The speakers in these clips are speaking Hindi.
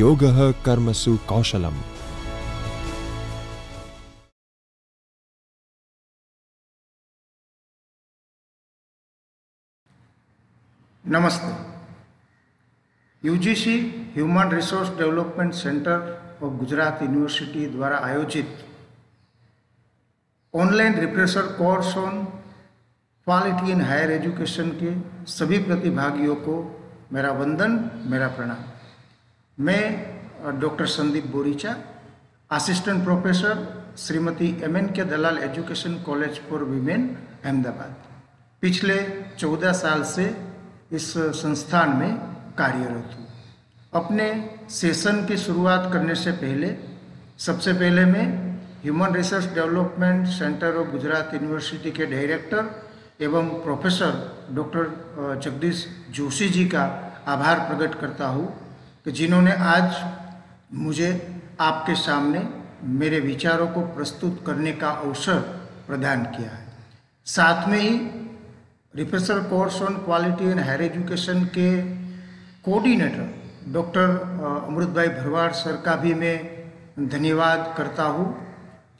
योगः कर्मसु कौशलम्। नमस्ते। UGC human resource development centre of Gujarat university द्वारा आयोजित online refresher course on quality in higher education के सभी प्रतिभागियों को मेरा वंदन, मेरा प्रणाम। मैं doctor Sandeep Boricha, assistant professor Shrimati M N K Dalal education college for women, Ahmedabad. पिछले चौदह साल से इस संस्थान में कार्यरत हूँ। अपने सेशन की शुरुआत करने से पहले, सबसे पहले मैं human research development centre of Gujarat university के डायरेक्टर एवं प्रोफेसर डॉक्टर जगदीश जोशी जी का आभार प्रकट करता हूँ। कि जिन्होंने आज मुझे आपके सामने मेरे विचारों को प्रस्तुत करने का अवसर प्रदान किया है। साथ में ही refresher course on quality and higher education के coordinator doctor Amrit bhai Bharwad sir का भी मैं धन्यवाद करता हूँ,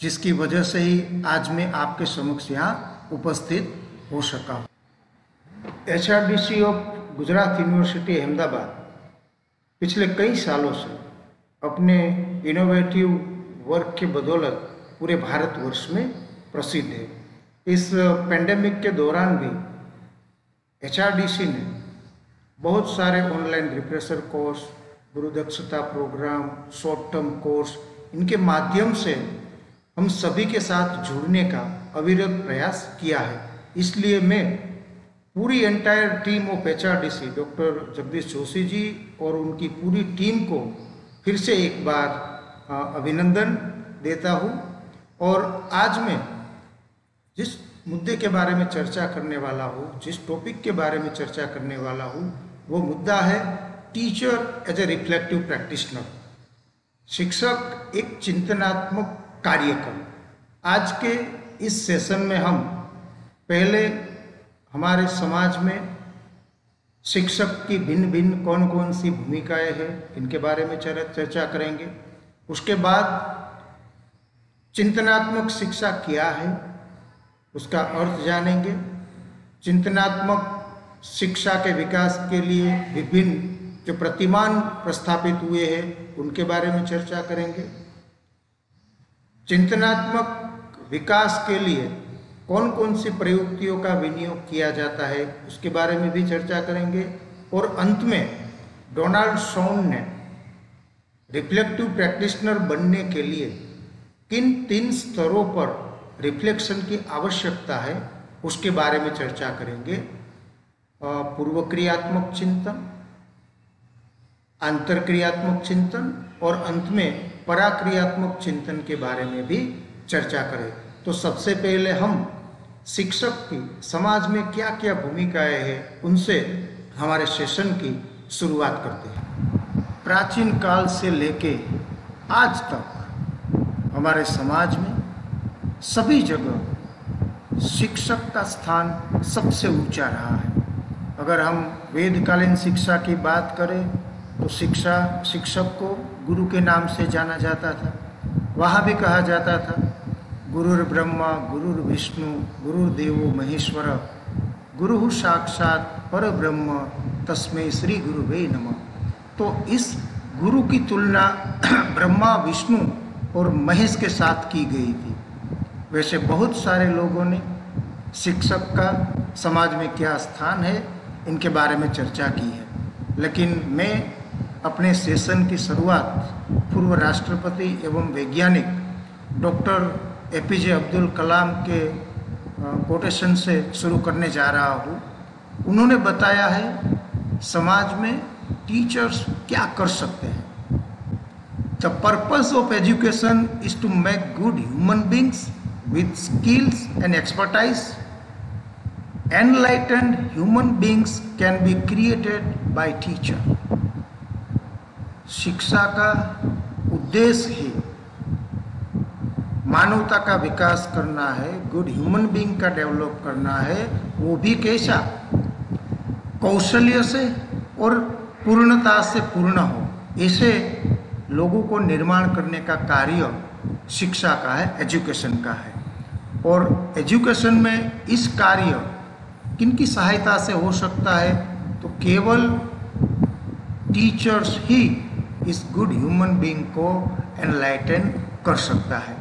जिसकी वजह से ही आज मैं आपके समक्ष यहाँ उपस्थित हो सका। H of Gujarat university, Ahmedabad. पिछले कई सालों से अपने इनोवेटिव वर्क के बदौलत पूरे भारतवर्ष में प्रसिद्ध है। इस पेंडेमिक के दौरान भी एचआरडीसी ने बहुत सारे online refresher course Gurudakshata programme short term course इनके माध्यम से हम सभी के साथ जुड़ने का अविरत प्रयास किया है। इसलिए मैं पूरी entire team of HRDC doctor Jagdish Joshi ji और उनकी पूरी टीम को फिर से एक बार अभिनंदन देता हूँ। और आज मैं जिस मुद्दे के बारे में चर्चा करने वाला हूँ, जिस टॉपिक के बारे में चर्चा करने वाला हूँ, वो मुद्दा है teacher as a reflective practitioner शिक्षक एक चिंतनात्मक कार्यक्रम। आज के इस सेशन में हम पहले हमारे समाज में शिक्षक की भिन्न भिन्न कौन कौन सी भूमिकाएँ हैं, इनके बारे में चर्चा करेंगे। उसके बाद चिंतनात्मक शिक्षा क्या है, उसका अर्थ जानेंगे। चिंतनात्मक शिक्षा के विकास के लिए विभिन्न जो प्रतिमान प्रस्थापित हुए हैं, उनके बारे में चर्चा करेंगे। चिंतनात्मक विकास के लिए कौन कौन सी प्रयुक्तियों का विनियोग किया जाता है, उसके बारे में भी चर्चा करेंगे। और अंत में, डोनाल्ड सोन ने रिफ्लेक्टिव प्रैक्टिशनर बनने के लिए किन तीन स्तरों पर रिफ्लेक्शन की आवश्यकता है, उसके बारे में चर्चा करेंगे। पूर्व क्रियात्मक चिंतन, अंतरक्रियात्मक चिंतन और अंत में पराक्रियात्मक चिंतन के बारे में भी चर्चा करें। तो सबसे पहले हम शिक्षक की, समाज में क्या क्या भूमिकाएँ हैं, उनसे हमारे सेशन की शुरुआत करते हैं। प्राचीन काल से लेके आज तक हमारे समाज में सभी जगह शिक्षक का स्थान सबसे ऊँचा रहा है। अगर हम वेदकालीन शिक्षा की बात करें तो शिक्षा, शिक्षक को गुरु के नाम से जाना जाता था, वहाँ भी कहा जाता था गुरुर ब्रह्मा, गुरुर विष्णु गुरुदेवो महेश्वर, गुरु साक्षात पर ब्रह्म तस्मै श्री गुरु वे नम। तो इस गुरु की तुलना ब्रह्मा, विष्णु और महेश के साथ की गई थी। वैसे बहुत सारे लोगों ने, शिक्षक का समाज में क्या स्थान है, इनके बारे में चर्चा की है। लेकिन मैं अपने सेशन की शुरुआत पूर्व राष्ट्रपति एवं वैज्ञानिक डॉक्टर एपीजे अब्दुल कलाम के कोटेशन से शुरू करने जा रहा हूँ। उन्होंने बताया है, समाज में टीचर्स क्या कर सकते हैं? The purpose of education is to make good human beings with skills and expertise enlightened human beings can be created by teacher शिक्षा का उद्देश्य ही मानवता का विकास करना है गुड ह्यूमन बीइंग का डेवलप करना है, वो भी कैसा? कौशल्य से और पूर्णता से पूर्ण हो। ऐसे लोगों को निर्माण करने का कार्य शिक्षा का है एजुकेशन का है। और एजुकेशन में इस कार्य किनकी सहायता से हो सकता है? तो केवल टीचर्स ही इस गुड ह्यूमन बीइंग को एनलाइटन कर सकता है।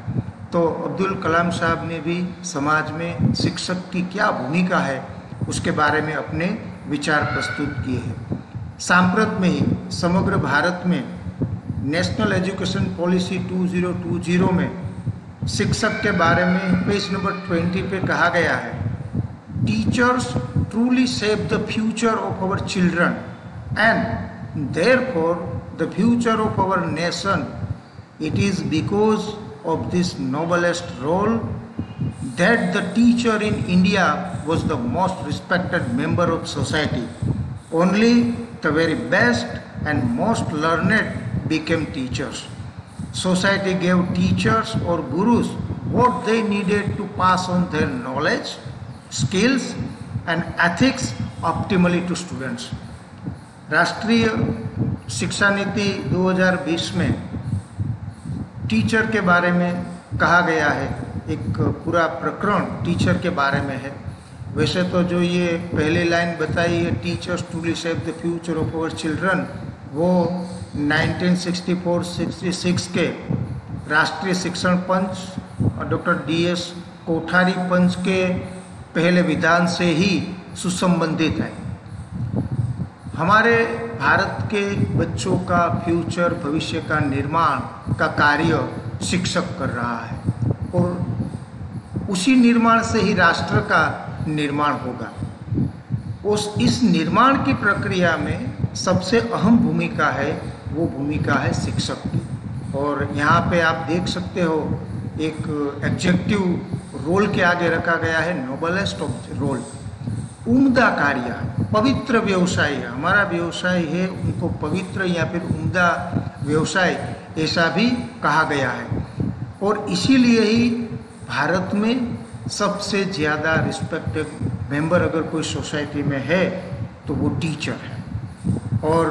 तो अब्दुल कलाम साहब ने भी समाज में शिक्षक की क्या भूमिका है, उसके बारे में अपने विचार प्रस्तुत किए हैं। सांप्रत में ही समग्र भारत में नेशनल एजुकेशन पॉलिसी 2020 में शिक्षक के बारे में पेज नंबर 20 पे कहा गया है, teachers truly save the future of our children and therefore the future of our nation. It is because of this noblest role that the teacher in India was the most respected member of society. Only the very best and most learned became teachers. Society gave teachers or gurus what they needed to pass on their knowledge, skills and ethics optimally to students. राष्ट्रीय शिक्षा नीति 2020 में टीचर के बारे में कहा गया है, एक पूरा प्रकरण टीचर के बारे में है। वैसे तो जो ये पहली लाइन बताई है teachers to save the future of our children वो 1964-66 के राष्ट्रीय शिक्षण पंच और डॉक्टर डी एस कोठारी पंच के पहले विधान से ही सुसंबंधित है। हमारे भारत के बच्चों का फ्यूचर, भविष्य का निर्माण का कार्य शिक्षक कर रहा है और उसी निर्माण से ही राष्ट्र का निर्माण होगा। उस, इस निर्माण की प्रक्रिया में सबसे अहम भूमिका है, वो भूमिका है शिक्षक की। और यहाँ पे आप देख सकते हो, एक एग्जेक्टिव रोल के आगे रखा गया है नोबलेस्ट ऑफ़ रोल उम्दा कार्य, पवित्र व्यवसाय। हमारा व्यवसाय है उनको पवित्र या फिर उम्दा व्यवसाय ऐसा भी कहा गया है। और इसीलिए ही भारत में सबसे ज़्यादा रिस्पेक्टेड मेंबर अगर कोई सोसाइटी में है तो वो टीचर है। और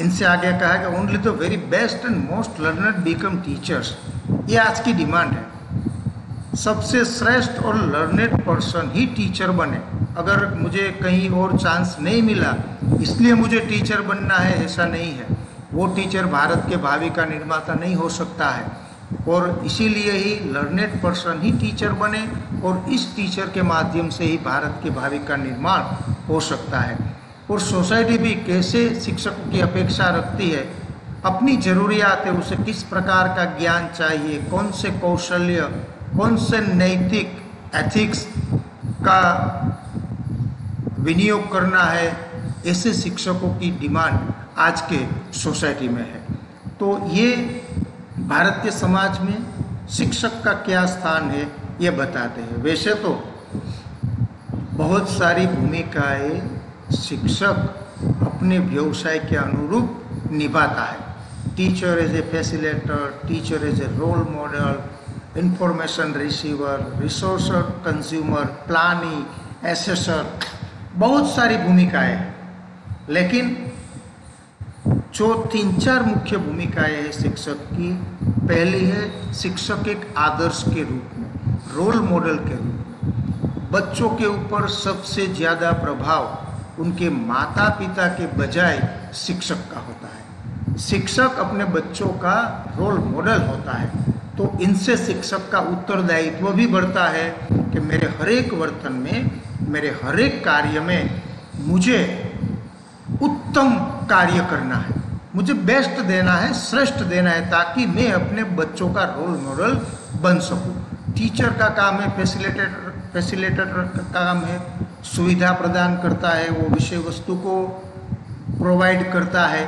इनसे आगे कहा कि only the very best and most learner become teachers ये आज की डिमांड है। सबसे श्रेष्ठ और लर्नेड पर्सन ही टीचर बने। अगर मुझे कहीं और चांस नहीं मिला, इसलिए मुझे टीचर बनना है, ऐसा नहीं है। वो टीचर भारत के भावी का निर्माता नहीं हो सकता है। और इसीलिए ही लर्नेड पर्सन ही टीचर बने और इस टीचर के माध्यम से ही भारत के भावी का निर्माण हो सकता है। और सोसाइटी भी कैसे शिक्षकों की अपेक्षा रखती है? अपनी ज़रूरियात है उसे किस प्रकार का ज्ञान चाहिए? कौन से कौशल्य कौन से नैतिक एथिक्स का विनियोग करना है, ऐसे शिक्षकों की डिमांड आज के सोसाइटी में है। तो ये भारत के समाज में शिक्षक का क्या स्थान है, ये बताते हैं। वैसे तो बहुत सारी भूमिकाएँ शिक्षक अपने व्यवसाय के अनुरूप निभाता है। Teacher as a facilitator teacher as a role model information receiver resource consumer planning assessor बहुत सारी भूमिकाएँ हैं। लेकिन जो तीन चार मुख्य भूमिकाएँ हैं शिक्षक की, पहली है शिक्षक एक आदर्श के रूप में रोल मॉडल के रूप में। बच्चों के ऊपर सबसे ज़्यादा प्रभाव उनके माता पिता के बजाय शिक्षक का होता है। शिक्षक अपने बच्चों का रोल मॉडल होता है। तो इनसे शिक्षक का उत्तरदायित्व भी बढ़ता है कि मेरे हर एक वर्तन में, मेरे हर एक कार्य में मुझे उत्तम कार्य करना है। मुझे बेस्ट देना है, श्रेष्ठ देना है ताकि मैं अपने बच्चों का रोल मॉडल बन सकूँ। टीचर का काम है फैसिलिटेटर फैसिलिटेटर का काम है, सुविधा प्रदान करता है, वो विषय वस्तु को प्रोवाइड करता है।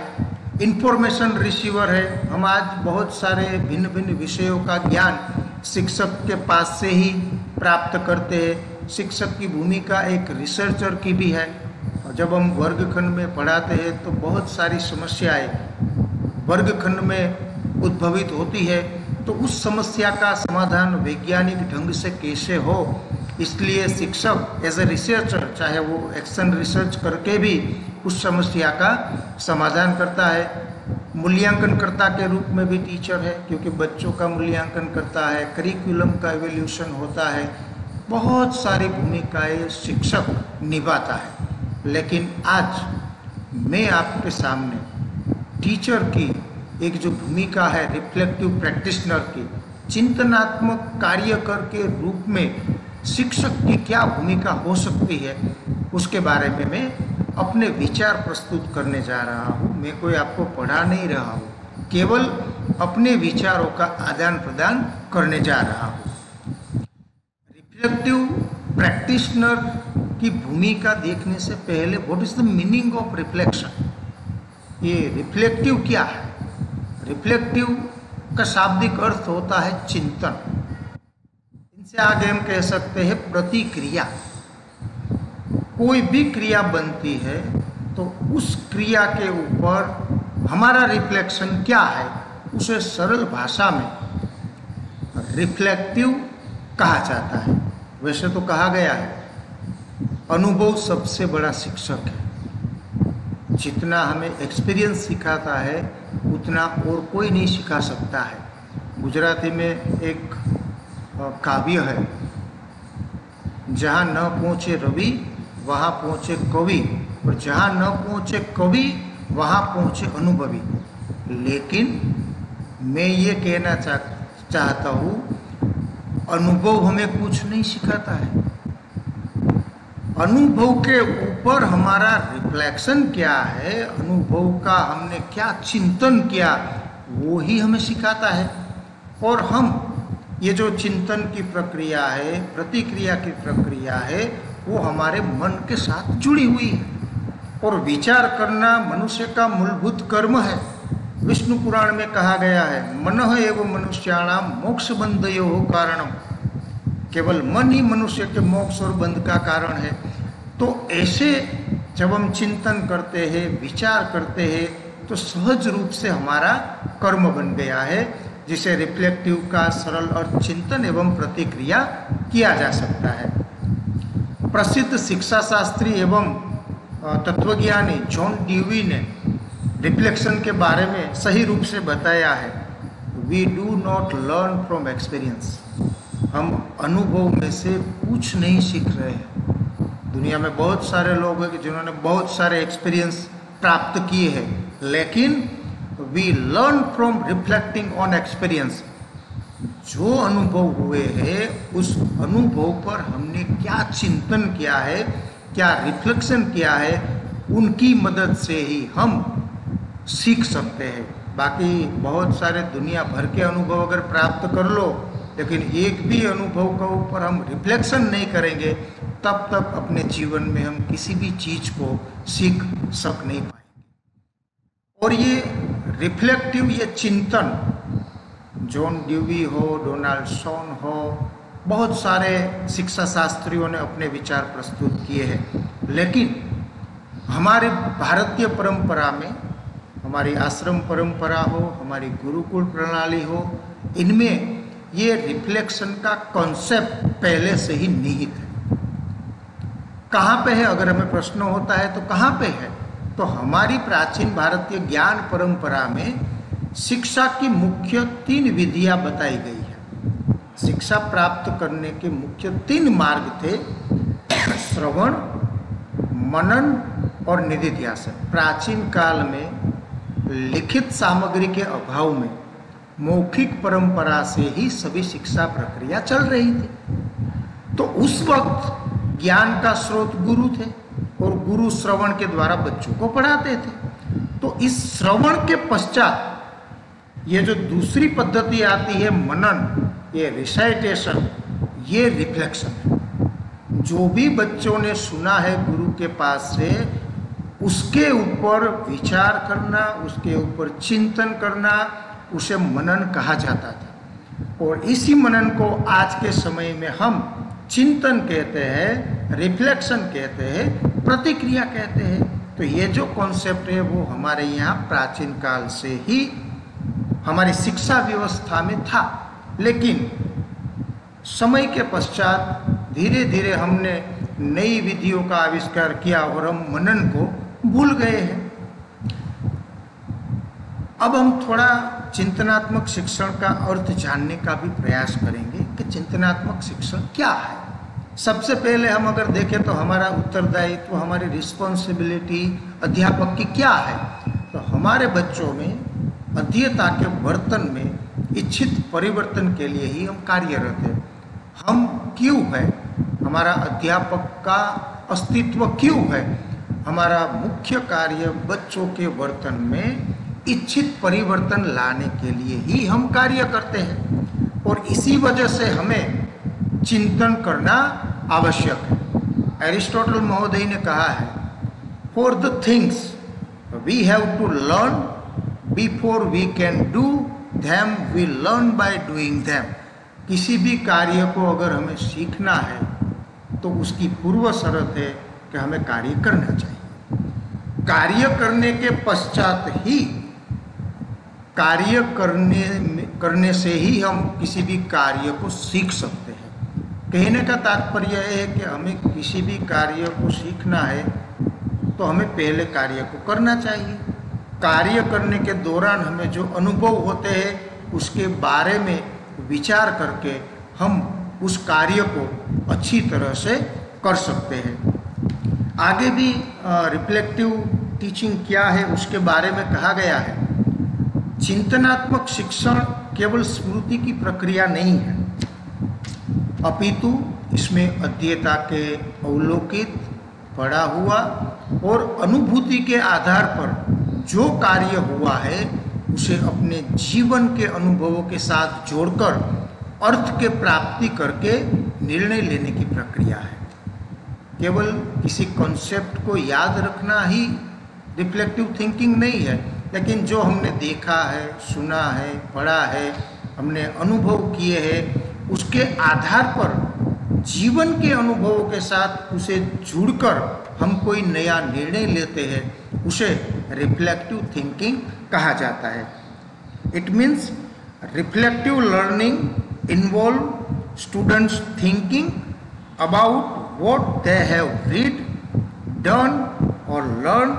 इंफॉर्मेशन रिसीवर है। हम आज बहुत सारे भिन्न भिन्न विषयों का ज्ञान शिक्षक के पास से ही प्राप्त करते हैं। शिक्षक की भूमिका एक रिसर्चर की भी है। और जब हम वर्गखंड में पढ़ाते हैं तो बहुत सारी समस्याएँ वर्गखंड में उद्भवित होती है। तो उस समस्या का समाधान वैज्ञानिक ढंग से कैसे हो? इसलिए शिक्षक एज ए रिसर्चर चाहे वो एक्शन रिसर्च करके भी उस समस्या का समाधान करता है। मूल्यांकनकर्ता के रूप में भी टीचर है, क्योंकि बच्चों का मूल्यांकन करता है करिकुलम का एवोल्यूशन होता है। बहुत सारी भूमिकाएँ शिक्षक निभाता है। लेकिन आज मैं आपके सामने टीचर की एक जो भूमिका है रिफ्लेक्टिव प्रैक्टिशनर की, चिंतनात्मक कार्यकर के रूप में शिक्षक की क्या भूमिका हो सकती है, उसके बारे में मैं अपने विचार प्रस्तुत करने जा रहा हूँ। मैं कोई आपको पढ़ा नहीं रहा हूँ। केवल अपने विचारों का आदान प्रदान करने जा रहा हूँ। रिफ्लेक्टिव प्रैक्टिशनर की भूमिका देखने से पहले what is the meaning of reflection ये रिफ्लेक्टिव क्या है? रिफ्लेक्टिव का शाब्दिक अर्थ होता है चिंतन। इनसे आगे हम कह सकते हैं प्रतिक्रिया। कोई भी क्रिया बनती है तो उस क्रिया के ऊपर हमारा रिफ्लेक्शन क्या है, उसे सरल भाषा में रिफ्लेक्टिव कहा जाता है। वैसे तो कहा गया है, अनुभव सबसे बड़ा शिक्षक है। जितना हमें एक्सपीरियंस सिखाता है, उतना और कोई नहीं सिखा सकता है। गुजराती में एक काव्य है, जहाँ न पहुँचे रवि वहाँ पहुँचे कवि, और जहाँ न पहुँचे कवि, वहाँ पहुँचे अनुभवी। लेकिन मैं ये कहना चाह चाहता हूँ, अनुभव हमें कुछ नहीं सिखाता है। अनुभव के ऊपर हमारा रिफ्लेक्शन क्या है, अनुभव का हमने क्या चिंतन किया, वो ही हमें सिखाता है। और हम, ये जो चिंतन की प्रक्रिया है, प्रतिक्रिया की प्रक्रिया है वो हमारे मन के साथ जुड़ी हुई है। और विचार करना मनुष्य का मूलभूत कर्म है। विष्णु पुराण में कहा गया है, मन एवं मनुष्याणाम मोक्ष बंध यो कारणम। केवल मन ही मनुष्य के मोक्ष और बंध का कारण है। तो ऐसे जब हम चिंतन करते हैं, विचार करते हैं तो सहज रूप से हमारा कर्म बन गया है, जिसे रिफ्लेक्टिव का सरल और चिंतन एवं प्रतिक्रिया किया जा सकता है। प्रसिद्ध शिक्षा शास्त्री एवं तत्वज्ञानी जॉन ड्यूवी ने रिफ्लेक्शन के बारे में सही रूप से बताया है। We do not learn from experience हम अनुभव में से कुछ नहीं सीख रहे हैं। दुनिया में बहुत सारे लोग हैं कि जिन्होंने बहुत सारे एक्सपीरियंस प्राप्त किए हैं। लेकिन we learn from reflecting on experience जो अनुभव हुए हैं, उस अनुभव पर हमने क्या चिंतन किया है, क्या रिफ्लेक्शन किया है, उनकी मदद से ही हम सीख सकते हैं। बाकी बहुत सारे दुनिया भर के अनुभव अगर प्राप्त कर लो, लेकिन एक भी अनुभव का ऊपर हम रिफ्लेक्शन नहीं करेंगे, तब तक अपने जीवन में हम किसी भी चीज़ को सीख सक नहीं पाएँगे। और ये रिफ्लेक्टिव ये चिंतन जॉन ड्यूवी हो, डोनाल्ड सोन हो, बहुत सारे शिक्षा शास्त्रियों ने अपने विचार प्रस्तुत किए हैं। लेकिन हमारे भारतीय परंपरा में, हमारी आश्रम परंपरा हो, हमारी गुरुकुल प्रणाली हो, इनमें ये रिफ्लेक्शन का कॉन्सेप्ट पहले से ही निहित है। कहाँ पे है? अगर हमें प्रश्न होता है तो कहाँ पे है? तो हमारी प्राचीन भारतीय ज्ञान परंपरा में शिक्षा की मुख्य तीन विधियाँ बताई गई है। शिक्षा प्राप्त करने के मुख्य तीन मार्ग थे, श्रवण, मनन और निधिध्यासन। प्राचीन काल में लिखित सामग्री के अभाव में मौखिक परंपरा से ही सभी शिक्षा प्रक्रिया चल रही थी। तो उस वक्त ज्ञान का स्रोत गुरु थे और गुरु श्रवण के द्वारा बच्चों को पढ़ाते थे। तो इस श्रवण के पश्चात ये जो दूसरी पद्धति आती है मनन, ये रिसाइटेशन ये रिफ्लेक्शन जो भी बच्चों ने सुना है गुरु के पास से, उसके ऊपर विचार करना, उसके ऊपर चिंतन करना, उसे मनन कहा जाता था। और इसी मनन को आज के समय में हम चिंतन कहते हैं रिफ्लेक्शन कहते हैं, प्रतिक्रिया कहते हैं। तो ये जो कॉन्सेप्ट है, वो हमारे यहाँ प्राचीन काल से ही हमारी शिक्षा व्यवस्था में था। लेकिन समय के पश्चात धीरे धीरे हमने नई विधियों का आविष्कार किया और हम मनन को भूल गए हैं। अब हम थोड़ा चिंतनात्मक शिक्षण का अर्थ जानने का भी प्रयास करेंगे कि चिंतनात्मक शिक्षण क्या है। सबसे पहले हम अगर देखें तो हमारा उत्तरदायित्व, हमारी रिस्पॉन्सिबिलिटी अध्यापक की क्या है? तो हमारे बच्चों में अध्ययता के वर्तन में इच्छित परिवर्तन के लिए ही हम कार्यरत हैं। हम क्यों है? हमारा अध्यापक का अस्तित्व क्यों है? हमारा मुख्य कार्य बच्चों के वर्तन में इच्छित परिवर्तन लाने के लिए ही हम कार्य करते हैं। और इसी वजह से हमें चिंतन करना आवश्यक है। एरिस्टोटल महोदय ने कहा है for the things we have to learn before we can do them we learn by doing them किसी भी कार्य को अगर हमें सीखना है तो उसकी पूर्व शर्त है कि हमें कार्य करना चाहिए। कार्य करने के पश्चात ही, कार्य करने करने से ही हम किसी भी कार्य को सीख सकते हैं। कहने का तात्पर्य यह है कि हमें किसी भी कार्य को सीखना है तो हमें पहले कार्य को करना चाहिए। कार्य करने के दौरान हमें जो अनुभव होते हैं, उसके बारे में विचार करके हम उस कार्य को अच्छी तरह से कर सकते हैं। आगे भी रिफ्लेक्टिव टीचिंग क्या है, उसके बारे में कहा गया है। चिंतनात्मक शिक्षण केवल स्मृति की प्रक्रिया नहीं है। अपितु इसमें अध्ययता के अवलोकित, पढ़ा हुआ और अनुभूति के आधार पर जो कार्य हुआ है, उसे अपने जीवन के अनुभवों के साथ जोड़कर, अर्थ के प्राप्ति करके निर्णय लेने की प्रक्रिया है। केवल किसी कॉन्सेप्ट को याद रखना ही रिफ्लेक्टिव थिंकिंग नहीं है, लेकिन जो हमने देखा है, सुना है, पढ़ा है, हमने अनुभव किए हैं, उसके आधार पर जीवन के अनुभवों के साथ उसे जुड़कर हम कोई नया निर्णय लेते हैं उसे रिफ्लेक्टिव थिंकिंग कहा जाता है। It means reflective learning involve students thinking about what they have read done or learn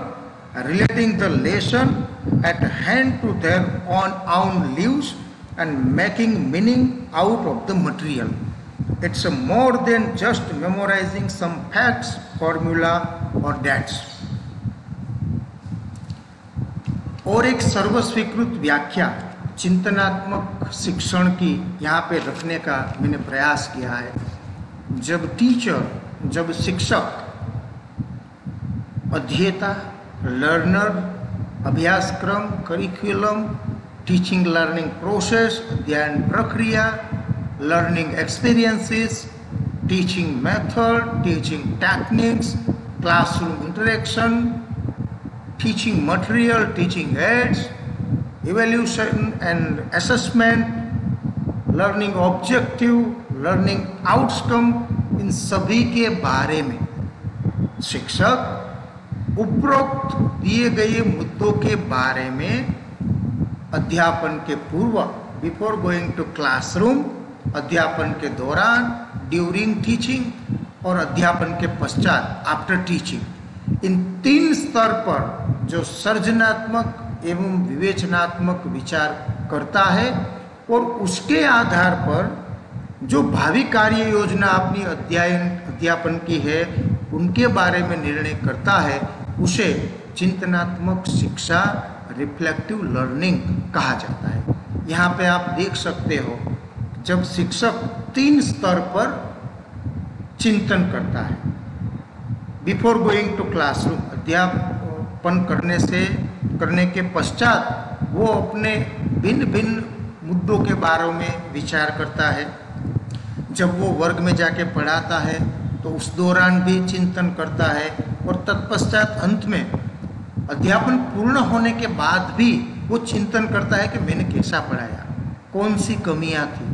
relating the lesson at hand to their on own lives and making meaning out of the material it's more than just memorizing some facts formula or dates और एक सर्वस्वीकृत व्याख्या चिंतनात्मक शिक्षण की यहाँ पे रखने का मैंने प्रयास किया है। जब टीचर जब शिक्षक, अध्येता लर्नर अभ्यासक्रम करिकुलम टीचिंग लर्निंग प्रोसेस अध्ययन प्रक्रिया learning experiences teaching method teaching techniques classroom interaction teaching material, teaching aids, evaluation and assessment, learning objective, learning outcome इन सभी के बारे में। शिक्षक उपरोक्त दिए गए मुद्दों के बारे में अध्यापन के पूर्व बिफोर गोइंग टू क्लासरूम अध्यापन के दौरान ड्यूरिंग टीचिंग और अध्यापन के पश्चात आफ्टर टीचिंग इन तीन स्तर पर जो सर्जनात्मक एवं विवेचनात्मक विचार करता है और उसके आधार पर जो भावी कार्य योजना अपनी अध्ययन, अध्यापन की है, उनके बारे में निर्णय करता है, उसे चिंतनात्मक शिक्षा रिफ्लेक्टिव लर्निंग कहा जाता है। यहाँ पे आप देख सकते हो, जब शिक्षक तीन स्तर पर चिंतन करता है बिफोर गोइंग टू क्लासरूम अध्यापन करने से, करने के पश्चात वो अपने भिन्न भिन्न मुद्दों के बारे में विचार करता है। जब वो वर्ग में जाके पढ़ाता है तो उस दौरान भी चिंतन करता है और तत्पश्चात अंत में अध्यापन पूर्ण होने के बाद भी वो चिंतन करता है कि मैंने कैसा पढ़ाया, कौन सी कमियाँ थी,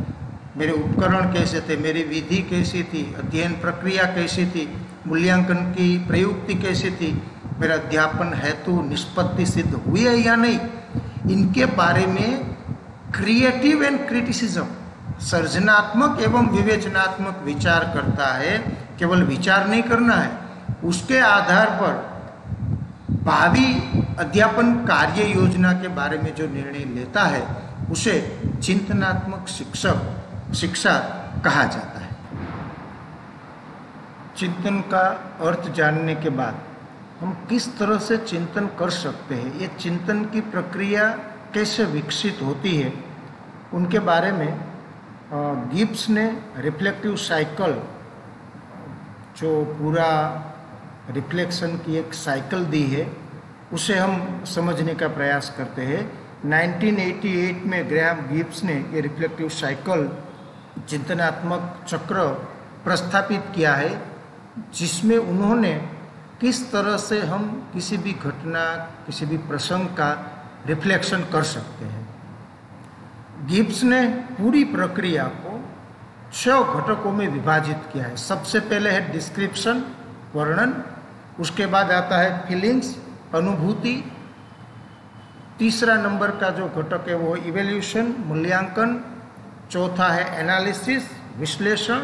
मेरे उपकरण कैसे थे, मेरी विधि कैसी थी, अध्ययन प्रक्रिया कैसी थी मूल्यांकन की प्रयुक्ति कैसी थी? मेरा अध्यापन हेतु निष्पत्ति सिद्ध हुई है या नहीं? इनके बारे में क्रिएटिव एंड क्रिटिसिज्म सर्जनात्मक एवं विवेचनात्मक विचार करता है, केवल विचार नहीं करना है। उसके आधार पर भावी अध्यापन कार्य योजना के बारे में जो निर्णय लेता है, उसे चिंतनात्मक शिक्षक, शिक्षा कहा जाता है। चिंतन का अर्थ जानने के बाद हम किस तरह से चिंतन कर सकते हैं? ये चिंतन की प्रक्रिया कैसे विकसित होती है? उनके बारे में गिब्स ने रिफ्लेक्टिव साइकिल, जो पूरा रिफ्लेक्शन की एक साइकिल दी है, उसे हम समझने का प्रयास करते हैं। 1988 में ग्रैम गिब्स ने ये रिफ्लेक्टिव साइकिल चिंतनात्मक चक्र प्रस्थापित किया है। जिसमें उन्होंने किस तरह से हम किसी भी घटना, किसी भी प्रसंग का रिफ्लेक्शन कर सकते हैं। गिब्स ने पूरी प्रक्रिया को छह घटकों में विभाजित किया है। सबसे पहले है डिस्क्रिप्शन वर्णन, उसके बाद आता है फीलिंग्स अनुभूति। तीसरा नंबर का जो घटक है वो इवेल्यूशन मूल्यांकन। चौथा है एनालिसिस विश्लेषण।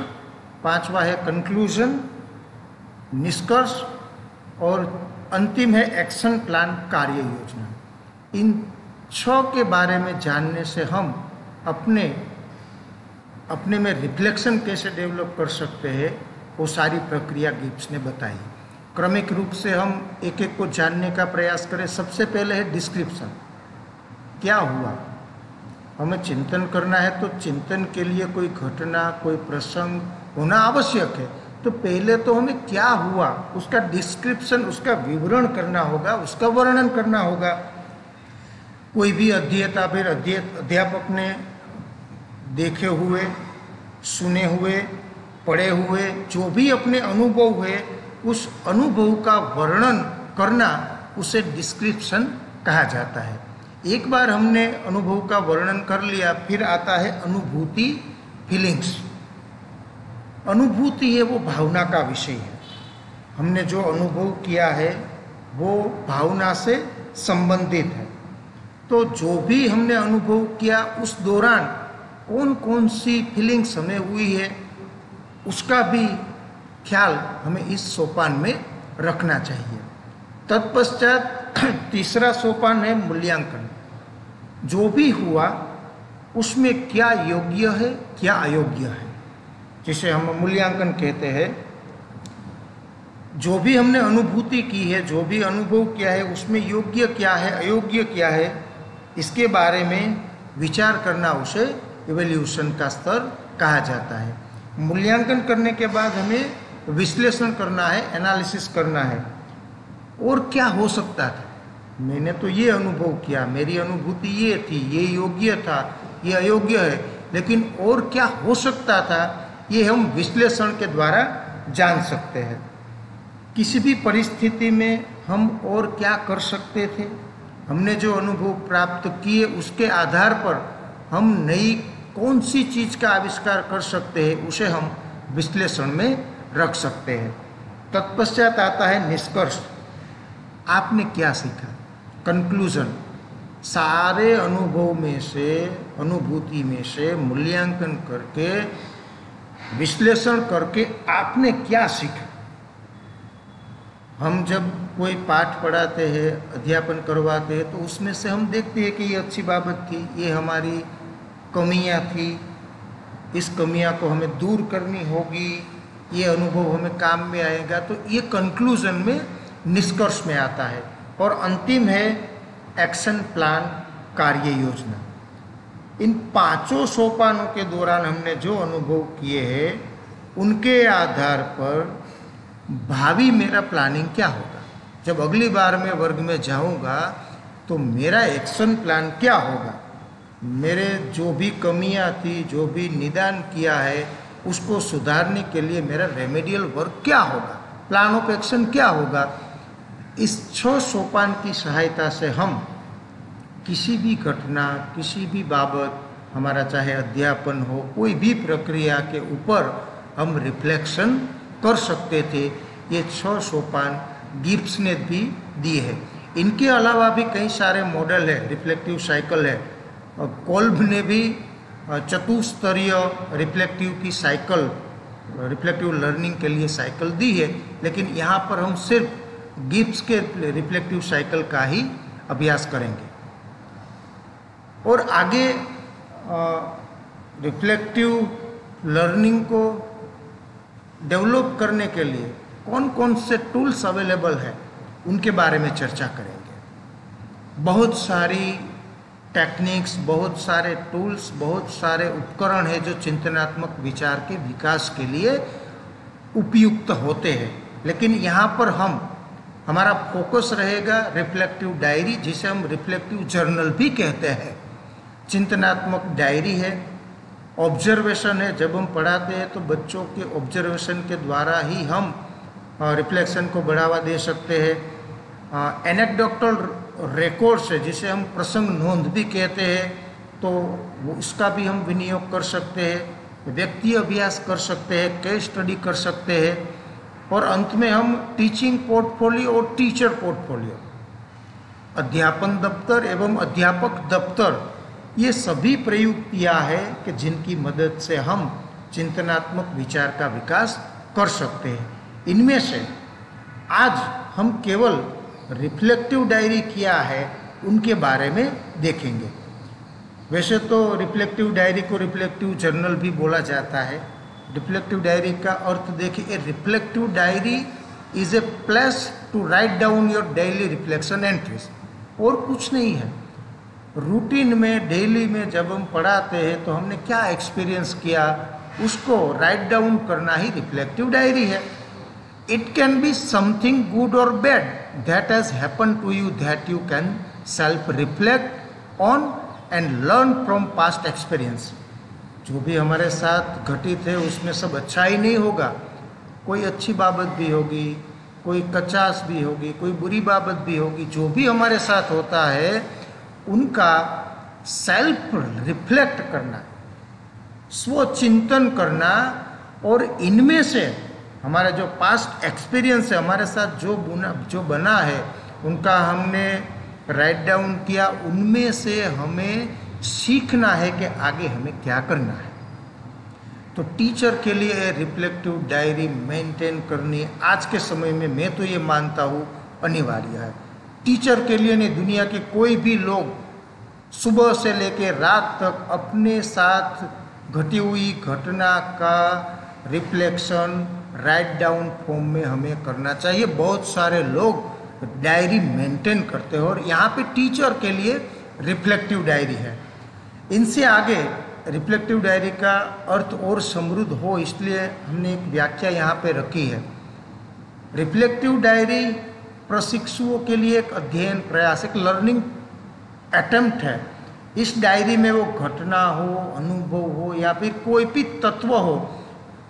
पांचवा है कंक्लूजन निष्कर्ष और अंतिम है एक्शन प्लान कार्य योजना। इन छ के बारे में जानने से हम अपने अपने में रिफ्लेक्शन कैसे डेवलप कर सकते हैं, वो सारी प्रक्रिया गिप्स ने बताई। क्रमिक रूप से हम एक एक को जानने का प्रयास करें। सबसे पहले है डिस्क्रिप्शन क्या हुआ? हमें चिंतन करना है तो चिंतन के लिए कोई घटना, कोई प्रसंग होना आवश्यक है। तो पहले तो हमें क्या हुआ? उसका डिस्क्रिप्शन उसका विवरण करना होगा, उसका वर्णन करना होगा। कोई भी अध्येता, फिर अध्यापक ने देखे हुए, सुने हुए, पढ़े हुए, जो भी अपने अनुभव हुए, उस अनुभव का वर्णन करना उसे डिस्क्रिप्शन कहा जाता है। एक बार हमने अनुभव का वर्णन कर लिया, फिर आता है अनुभूति फीलिंग्स अनुभूति है, वो भावना का विषय है। हमने जो अनुभव किया है, वो भावना से संबंधित है। तो जो भी हमने अनुभव किया उस दौरान कौन कौन सी फीलिंग्स हमें हुई है, उसका भी ख्याल हमें इस सोपान में रखना चाहिए। तत्पश्चात तीसरा सोपान है मूल्यांकन। जो भी हुआ, उसमें क्या योग्य है, क्या अयोग्य है? जिसे हम मूल्यांकन कहते हैं, जो भी हमने अनुभूति की है, जो भी अनुभव किया है, उसमें योग्य क्या है, अयोग्य क्या है, इसके बारे में विचार करना उसे इवेल्यूशन का स्तर कहा जाता है। मूल्यांकन करने के बाद हमें विश्लेषण करना है एनालिसिस करना है। और क्या हो सकता था? मैंने तो ये अनुभव किया, मेरी अनुभूति ये थी, ये योग्य था, ये अयोग्य है, लेकिन और क्या हो सकता था? ये हम विश्लेषण के द्वारा जान सकते हैं। किसी भी परिस्थिति में हम और क्या कर सकते थे? हमने जो अनुभव प्राप्त किए, उसके आधार पर हम नई कौन सी चीज़ का आविष्कार कर सकते हैं, उसे हम विश्लेषण में रख सकते हैं। तत्पश्चात आता है निष्कर्ष। आपने क्या सीखा? कंक्लूजन सारे अनुभव में से, अनुभूति में से मूल्यांकन करके विश्लेषण करके आपने क्या सीखा? हम जब कोई पाठ पढ़ाते हैं, अध्यापन करवाते हैं तो उसमें से हम देखते हैं कि ये अच्छी बाबत थी, ये हमारी कमियाँ थी। इस कमियाँ को हमें दूर करनी होगी, ये अनुभव हमें काम में आएगा। तो ये कंक्लूजन में निष्कर्ष में आता है। और अंतिम है एक्शन प्लान कार्य योजना। इन पाँचों सोपानों के दौरान हमने जो अनुभव किए हैं, उनके आधार पर भावी मेरा प्लानिंग क्या होगा? जब अगली बार मैं वर्ग में जाऊँगा तो मेरा एक्शन प्लान क्या होगा? मेरे जो भी कमियाँ थी, जो भी निदान किया है, उसको सुधारने के लिए मेरा रेमेडियल वर्क क्या होगा? प्लान ऑफ़ एक्शन क्या होगा? इस छह सोपान की सहायता से हम किसी भी घटना, किसी भी बाबत, हमारा चाहे अध्यापन हो, कोई भी प्रक्रिया के ऊपर हम रिफ्लेक्शन कर सकते थे। ये छः सोपान गिप्स ने भी दिए हैं। इनके अलावा भी कई सारे मॉडल है रिफ्लेक्टिव साइकिल है। कोल्भ ने भी चतुस्तरीय रिफ्लेक्टिव की साइकिल रिफ्लेक्टिव लर्निंग के लिए साइकिल दी है। लेकिन यहाँ पर हम सिर्फ़ गिब्स के रिफ्लेक्टिव साइकिल का ही अभ्यास करेंगे। और आगे रिफ्लेक्टिव लर्निंग को डेवलप करने के लिए कौन कौन से टूल्स अवेलेबल है, उनके बारे में चर्चा करेंगे। बहुत सारी टेक्निक्स बहुत सारे टूल्स बहुत सारे उपकरण हैं जो चिंतनात्मक विचार के विकास के लिए उपयुक्त होते हैं। लेकिन यहाँ पर हम, हमारा फोकस रहेगा रिफ्लेक्टिव डायरी जिसे हम रिफ्लेक्टिव जर्नल भी कहते हैं। चिंतनात्मक डायरी है ऑब्जर्वेशन है। जब हम पढ़ाते हैं तो बच्चों के ऑब्जर्वेशन के द्वारा ही हम रिफ्लेक्शन को बढ़ावा दे सकते हैं। एनेक्डोक्टल रिकॉर्ड्स है, जिसे हम प्रसंग नोंद भी कहते हैं तो वो इसका भी हम विनियोग कर सकते हैं, व्यक्ति अभ्यास कर सकते हैं केस स्टडी कर सकते हैं, और अंत में हम टीचिंग पोर्टफोलियो और टीचर पोर्टफोलियो अध्यापन दफ्तर एवं अध्यापक दफ्तर ये सभी प्रयुक्तियाँ हैं कि जिनकी मदद से हम चिंतनात्मक विचार का विकास कर सकते हैं। इनमें से आज हम केवल रिफ्लेक्टिव डायरी किया है, उनके बारे में देखेंगे। वैसे तो रिफ्लेक्टिव डायरी को रिफ्लेक्टिव जर्नल भी बोला जाता है। रिफ्लेक्टिव डायरी का अर्थ देखिए, reflective diary is a place to write down your daily reflection entries और कुछ नहीं है। रूटीन में, डेली में जब हम पढ़ाते हैं तो हमने क्या एक्सपीरियंस किया? उसको राइट डाउन करना ही रिफ्लेक्टिव डायरी है। It can be something good or bad that has happen to you that you can self reflect on and learn from past experience जो भी हमारे साथ घटित है, उसमें सब अच्छा ही नहीं होगा। कोई अच्छी बाबत भी होगी, कोई कचास भी होगी, कोई बुरी बाबत भी होगी, जो भी हमारे साथ होता है उनका सेल्फ रिफ्लेक्ट करना, स्वचिंतन करना, और इनमें से हमारा जो पास्ट एक्सपीरियंस है, हमारे साथ जो बुना, जो बना है, उनका हमने राइट डाउन किया। उनमें से हमें सीखना है कि आगे हमें क्या करना है। तो टीचर के लिए रिफ्लेक्टिव डायरी मेंटेन करनी। आज के समय में मैं तो ये मानता हूँ, अनिवार्य है। टीचर के लिए नहीं, दुनिया के कोई भी लोग सुबह से लेकर रात तक अपने साथ घटी हुई घटना का रिफ्लेक्शन राइट डाउन फॉर्म में हमें करना चाहिए। बहुत सारे लोग डायरी मेंटेन करते हैं और यहाँ पे टीचर के लिए रिफ्लेक्टिव डायरी है। इनसे आगे रिफ्लेक्टिव डायरी का अर्थ और समृद्ध हो, इसलिए हमने एक व्याख्या यहाँ पे रखी है। रिफ्लेक्टिव डायरी प्रशिक्षुओं के लिए एक अध्ययन, प्रयास, एक लर्निंग अटेम्प्ट है। इस डायरी में वो घटना हो, अनुभव हो, या फिर कोई भी तत्व हो,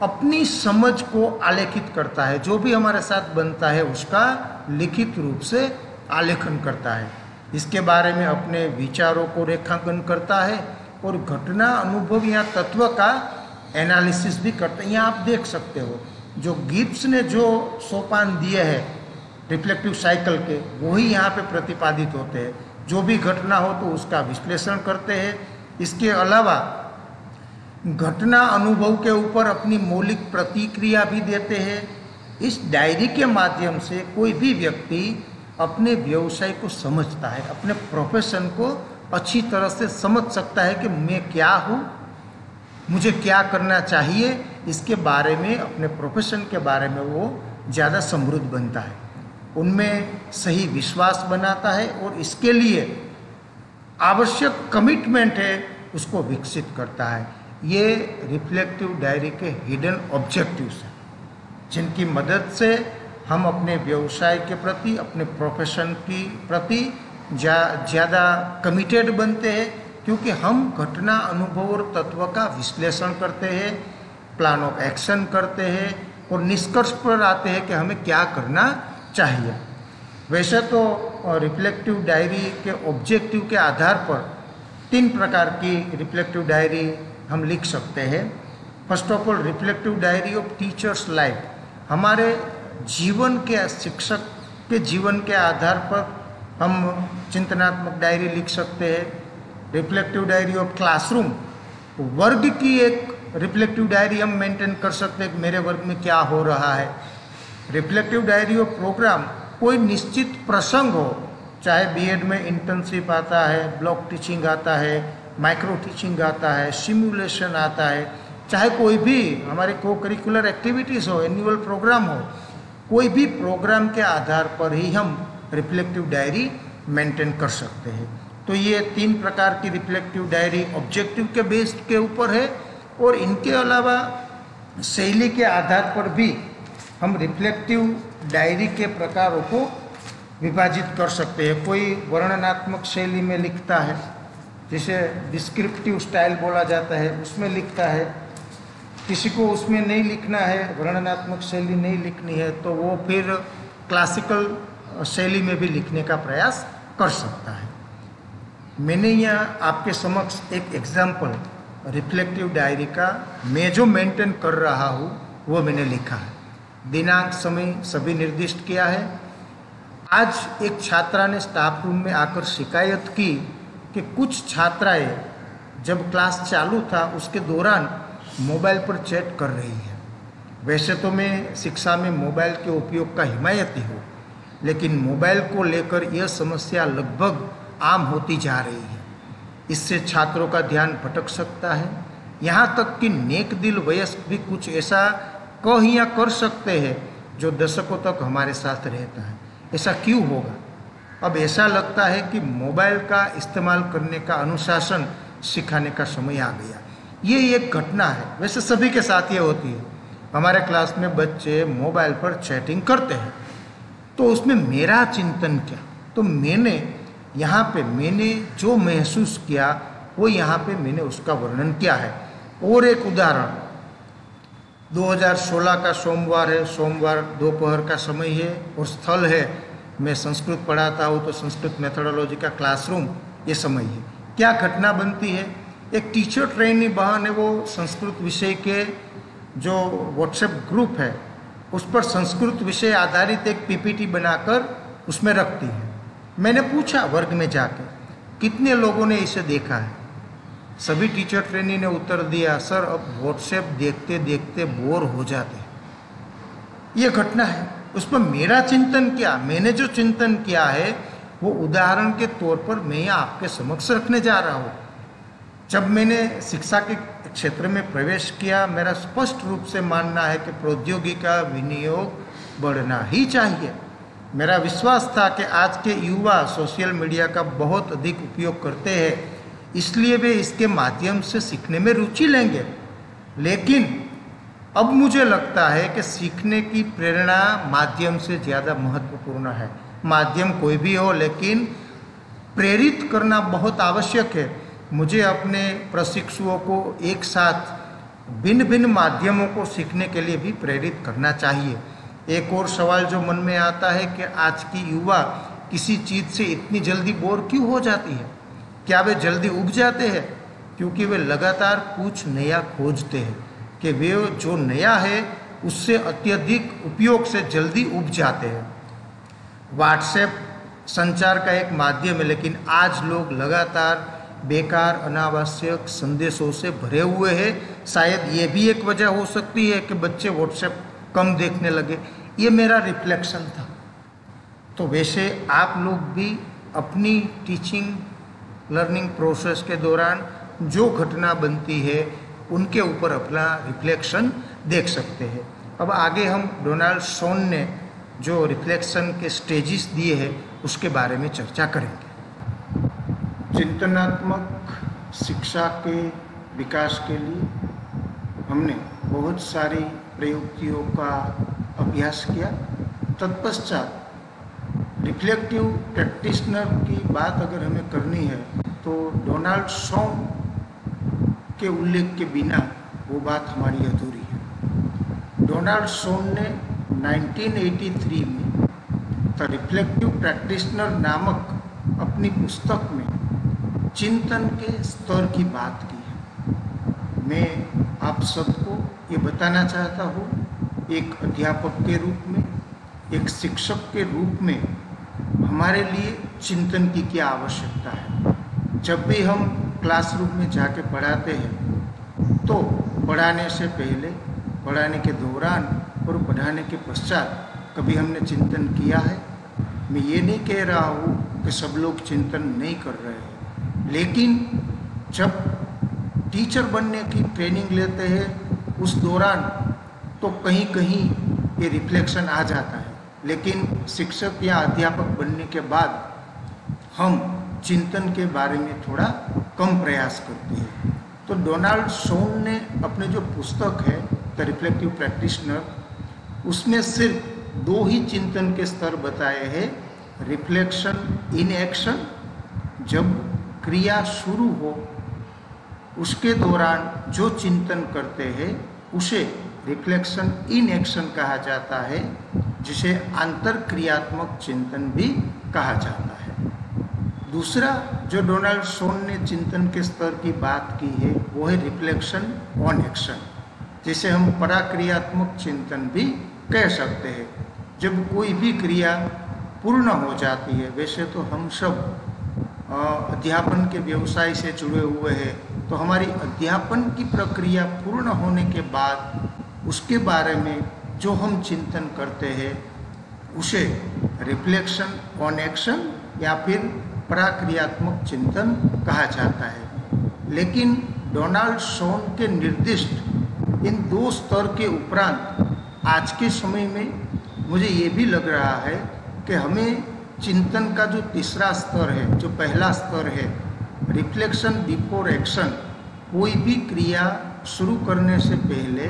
अपनी समझ को आलेखित करता है। जो भी हमारे साथ बनता है, उसका लिखित रूप से आलेखन करता है। इसके बारे में अपने विचारों को रेखांकन करता है और घटना, अनुभव या तत्व का एनालिसिस भी करता है। यहाँ आप देख सकते हो, जो गिब्स ने जो सोपान दिए हैं रिफ्लेक्टिव साइकिल के वही यहाँ पे प्रतिपादित होते हैं। जो भी घटना हो तो उसका विश्लेषण करते हैं। इसके अलावा, घटना अनुभव के ऊपर अपनी मौलिक प्रतिक्रिया भी देते हैं। इस डायरी के माध्यम से कोई भी व्यक्ति अपने व्यवसाय को समझता है, अपने प्रोफेशन को अच्छी तरह से समझ सकता है कि मैं क्या हूँ, मुझे क्या करना चाहिए। इसके बारे में, अपने प्रोफेशन के बारे में वो ज़्यादा समृद्ध बनता है। उनमें सही विश्वास बनाता है और इसके लिए आवश्यक कमिटमेंट है, उसको विकसित करता है। ये रिफ्लेक्टिव डायरी के हिडन ऑब्जेक्टिव्स हैं, जिनकी मदद से हम अपने व्यवसाय के प्रति, अपने प्रोफेशन की प्रति ज़्यादा कमिटेड बनते हैं, क्योंकि हम घटना, अनुभव और तत्व का विश्लेषण करते हैं प्लान ऑफ़ एक्शन करते हैं और निष्कर्ष पर आते हैं कि हमें क्या करना चाहिए। वैसे तो रिफ्लेक्टिव डायरी के ऑब्जेक्टिव के आधार पर तीन प्रकार की रिफ्लेक्टिव डायरी हम लिख सकते हैं। First of all reflective diary of teachers life हमारे जीवन के शिक्षक के जीवन के आधार पर हम चिंतनात्मक डायरी लिख सकते हैं। रिफ्लेक्टिव डायरी ऑफ़ क्लासरूम वर्ग की एक रिफ्लेक्टिव डायरी हम मेंटेन कर सकते हैं कि मेरे वर्ग में क्या हो रहा है। रिफ्लेक्टिव डायरी और प्रोग्राम कोई निश्चित प्रसंग हो, चाहे बीएड में इंटर्नशिप आता है ब्लॉक टीचिंग आता है माइक्रो टीचिंग आता है सिमुलेशन आता है, चाहे कोई भी हमारे को करिकुलर एक्टिविटीज़ हो एनुअल प्रोग्राम हो, कोई भी प्रोग्राम के आधार पर ही हम रिफ्लेक्टिव डायरी मेंटेन कर सकते हैं। तो ये तीन प्रकार की रिफ्लेक्टिव डायरी ऑब्जेक्टिव के बेस्ड के ऊपर है और इनके अलावा शैली के आधार पर भी हम रिफ्लेक्टिव डायरी के प्रकारों को विभाजित कर सकते हैं। कोई वर्णनात्मक शैली में लिखता है, जिसे डिस्क्रिप्टिव स्टाइल बोला जाता है, उसमें लिखता है। किसी को उसमें नहीं लिखना है, वर्णनात्मक शैली नहीं लिखनी है तो वो फिर क्लासिकल शैली में भी लिखने का प्रयास कर सकता है। मैंने यहाँ आपके समक्ष एक एग्ज़ाम्पल रिफ्लेक्टिव डायरी का, मैं जो मेंटेन कर रहा हूँ, वो मैंने लिखा है। दिनांक समय सभी निर्दिष्ट किया है। आज एक छात्रा ने स्टाफ रूम में आकर शिकायत की कि कुछ छात्राएँ जब क्लास चालू था, उसके दौरान मोबाइल पर चैट कर रही है। वैसे तो मैं शिक्षा में मोबाइल के उपयोग का हिमायती हूँ, लेकिन मोबाइल को लेकर यह समस्या लगभग आम होती जा रही है। इससे छात्रों का ध्यान भटक सकता है। यहाँ तक कि नेक दिल वयस्क भी कुछ ऐसा कह या कर सकते हैं, जो दशकों तक हमारे साथ रहता है। ऐसा क्यों होगा? अब ऐसा लगता है कि मोबाइल का इस्तेमाल करने का अनुशासन सिखाने का समय आ गया। ये एक घटना है। वैसे सभी के साथ ये होती है। हमारे क्लास में बच्चे मोबाइल पर चैटिंग करते हैं। तो उसमें मेरा चिंतन क्या? तो मैंने यहाँ पे मैंने जो महसूस किया, वो यहाँ पे मैंने उसका वर्णन किया है। और एक उदाहरण 2016 का सोमवार है। सोमवार दोपहर का समय है और स्थल है। मैं संस्कृत पढ़ाता हूँ तो संस्कृत मेथोडोलॉजी का क्लासरूम ये समय है। क्या घटना बनती है? एक टीचर ट्रेनी बहन है वो संस्कृत विषय के जो व्हाट्सएप ग्रुप है, उस पर संस्कृत विषय आधारित एक पीपीटी बनाकर उसमें रखती है। मैंने पूछा वर्ग में जाकर, कितने लोगों ने इसे देखा है? सभी टीचर ट्रेनी ने उत्तर दिया, सर, अब व्हाट्सएप देखते देखते बोर हो जाते ये घटना है। उस पर मेरा चिंतन क्या, मैंने जो चिंतन किया है, वो उदाहरण के तौर पर मैं आपके समक्ष रखने जा रहा हूँ। जब मैंने शिक्षा के क्षेत्र में प्रवेश किया, मेरा स्पष्ट रूप से मानना है कि प्रौद्योगिकी का विनियोग बढ़ना ही चाहिए। मेरा विश्वास था कि आज के युवा सोशल मीडिया का बहुत अधिक उपयोग करते हैं। इसलिए वे इसके माध्यम से सीखने में रुचि लेंगे। लेकिन अब मुझे लगता है कि सीखने की प्रेरणा माध्यम से ज़्यादा महत्वपूर्ण है। माध्यम कोई भी हो, लेकिन प्रेरित करना बहुत आवश्यक है। मुझे अपने प्रशिक्षुओं को एक साथ भिन्न भिन्न माध्यमों को सीखने के लिए भी प्रेरित करना चाहिए। एक और सवाल जो मन में आता है कि आज की युवा किसी चीज़ से इतनी जल्दी बोर क्यों हो जाती है? क्या वे जल्दी उग जाते हैं? क्योंकि वे लगातार कुछ नया खोजते हैं कि वे जो नया है, उससे अत्यधिक उपयोग से जल्दी उग जाते हैं। व्हाट्सएप संचार का एक माध्यम है, लेकिन आज लोग लगातार बेकार, अनावश्यक संदेशों से भरे हुए हैं। शायद ये भी एक वजह हो सकती है कि बच्चे व्हाट्सएप कम देखने लगे। ये मेरा रिफ्लेक्शन था। तो वैसे आप लोग भी अपनी टीचिंग लर्निंग प्रोसेस के दौरान जो घटना बनती है, उनके ऊपर अपना रिफ्लेक्शन देख सकते हैं। अब आगे हम डोनाल्ड सोन ने जो रिफ्लेक्शन के स्टेजेस दिए हैं, उसके बारे में चर्चा करेंगे। चिंतनात्मक शिक्षा के विकास के लिए हमने बहुत सारी प्रयुक्तियों का अभ्यास किया। तत्पश्चात रिफ्लेक्टिव प्रैक्टिशनर की बात अगर हमें करनी है तो डोनाल्ड सॉम के उल्लेख के बिना वो बात हमारी अधूरी है। डोनाल्ड सोन ने 1983 में द रिफ्लेक्टिव प्रैक्टिशनर नामक अपनी पुस्तक में चिंतन के स्तर की बात की है। मैं आप सबको ये बताना चाहता हूँ, एक अध्यापक के रूप में, एक शिक्षक के रूप में हमारे लिए चिंतन की क्या आवश्यकता है? जब भी हम क्लासरूम में जाके पढ़ाते हैं तो पढ़ाने से पहले, पढ़ाने के दौरान और पढ़ाने के पश्चात कभी हमने चिंतन किया है? मैं ये नहीं कह रहा हूँ कि सब लोग चिंतन नहीं कर रहे हैं, लेकिन जब टीचर बनने की ट्रेनिंग लेते हैं, उस दौरान तो कहीं कहीं ये रिफ्लेक्शन आ जाता है। लेकिन शिक्षक या अध्यापक बनने के बाद हम चिंतन के बारे में थोड़ा कम प्रयास करते हैं। तो डोनाल्ड सोन ने अपने जो पुस्तक है, द रिफ्लेक्टिव प्रैक्टिशनर, उसमें सिर्फ़ दो ही चिंतन के स्तर बताए हैं, रिफ्लेक्शन इन एक्शन, जब क्रिया शुरू हो, उसके दौरान जो चिंतन करते हैं, उसे रिफ्लेक्शन इन एक्शन कहा जाता है, जिसे आंतर क्रियात्मक चिंतन भी कहा जाता है। दूसरा, जो डोनाल्ड सोन ने चिंतन के स्तर की बात की है, वो है रिफ्लेक्शन ऑन एक्शन जिसे हम पराक्रियात्मक चिंतन भी कह सकते हैं। जब कोई भी क्रिया पूर्ण हो जाती है, वैसे तो हम सब अध्यापन के व्यवसाय से जुड़े हुए हैं तो हमारी अध्यापन की प्रक्रिया पूर्ण होने के बाद उसके बारे में जो हम चिंतन करते हैं, उसे रिफ्लेक्शन ऑन एक्शन या फिर प्राक्रियात्मक चिंतन कहा जाता है। लेकिन डोनाल्ड सोन के निर्दिष्ट इन दो स्तर के उपरांत आज के समय में मुझे ये भी लग रहा है कि हमें चिंतन का जो तीसरा स्तर है, जो पहला स्तर है रिफ्लेक्शन बिफोर एक्शन कोई भी क्रिया शुरू करने से पहले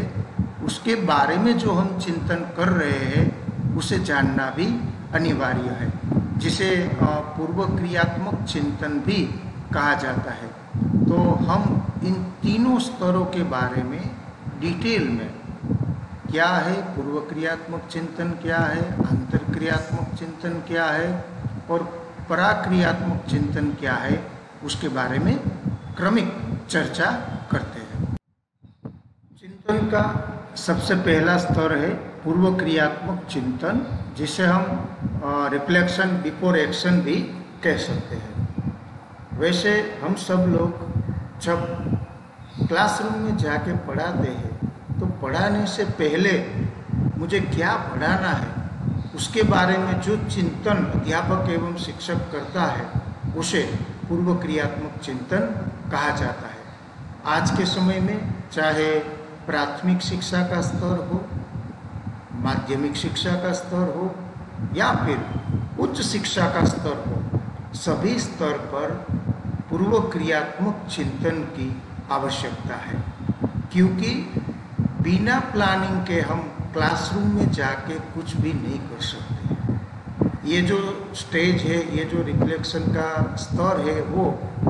उसके बारे में जो हम चिंतन कर रहे हैं, उसे जानना भी अनिवार्य है, जिसे पूर्व क्रियात्मक चिंतन भी कहा जाता है। तो हम इन तीनों स्तरों के बारे में डिटेल में, क्या है पूर्व क्रियात्मक चिंतन, क्या है अंतर क्रियात्मक चिंतन, क्या है और पराक्रियात्मक चिंतन क्या है, उसके बारे में क्रमिक चर्चा करते हैं। चिंतन का सबसे पहला स्तर है पूर्व क्रियात्मक चिंतन, जिसे हम रिफ्लेक्शन बिफोर एक्शन भी कह सकते हैं। वैसे हम सब लोग जब क्लासरूम में जाके पढ़ाते हैं तो पढ़ाने से पहले मुझे क्या पढ़ाना है, उसके बारे में जो चिंतन अध्यापक एवं शिक्षक करता है, उसे पूर्व क्रियात्मक चिंतन कहा जाता है। आज के समय में चाहे प्राथमिक शिक्षा का स्तर हो, माध्यमिक शिक्षा का स्तर हो, या फिर उच्च शिक्षा का स्तर हो, सभी स्तर पर पूर्व क्रियात्मक चिंतन की आवश्यकता है। क्योंकि बिना प्लानिंग के हम क्लासरूम में जाके कुछ भी नहीं कर सकते ये जो स्टेज है, ये जो रिफ्लेक्शन का स्तर है, वो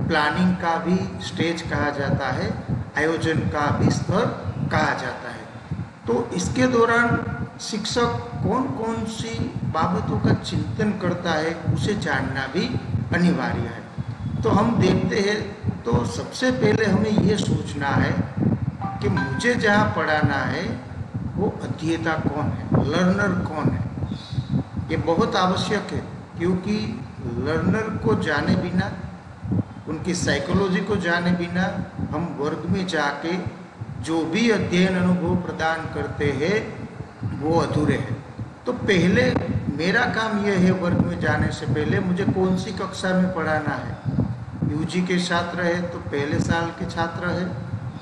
प्लानिंग का भी स्टेज कहा जाता है, आयोजन का भी स्तर कहा जाता है। तो इसके दौरान शिक्षक कौन कौन सी बाबतों का चिंतन करता है, उसे जानना भी अनिवार्य है। तो हम देखते हैं तो सबसे पहले हमें ये सोचना है कि मुझे जहाँ पढ़ाना है, वो अध्येता कौन है लर्नर कौन है? ये बहुत आवश्यक है, क्योंकि लर्नर को जाने बिना, उनकी साइकोलॉजी को जाने बिना, हम वर्ग में जाके जो भी अध्ययन अनुभव प्रदान करते हैं, वो अधूरे हैं। तो पहले मेरा काम यह है वर्ग में जाने से पहले मुझे कौन सी कक्षा में पढ़ाना है? यूजी के छात्र है तो पहले साल के छात्र है,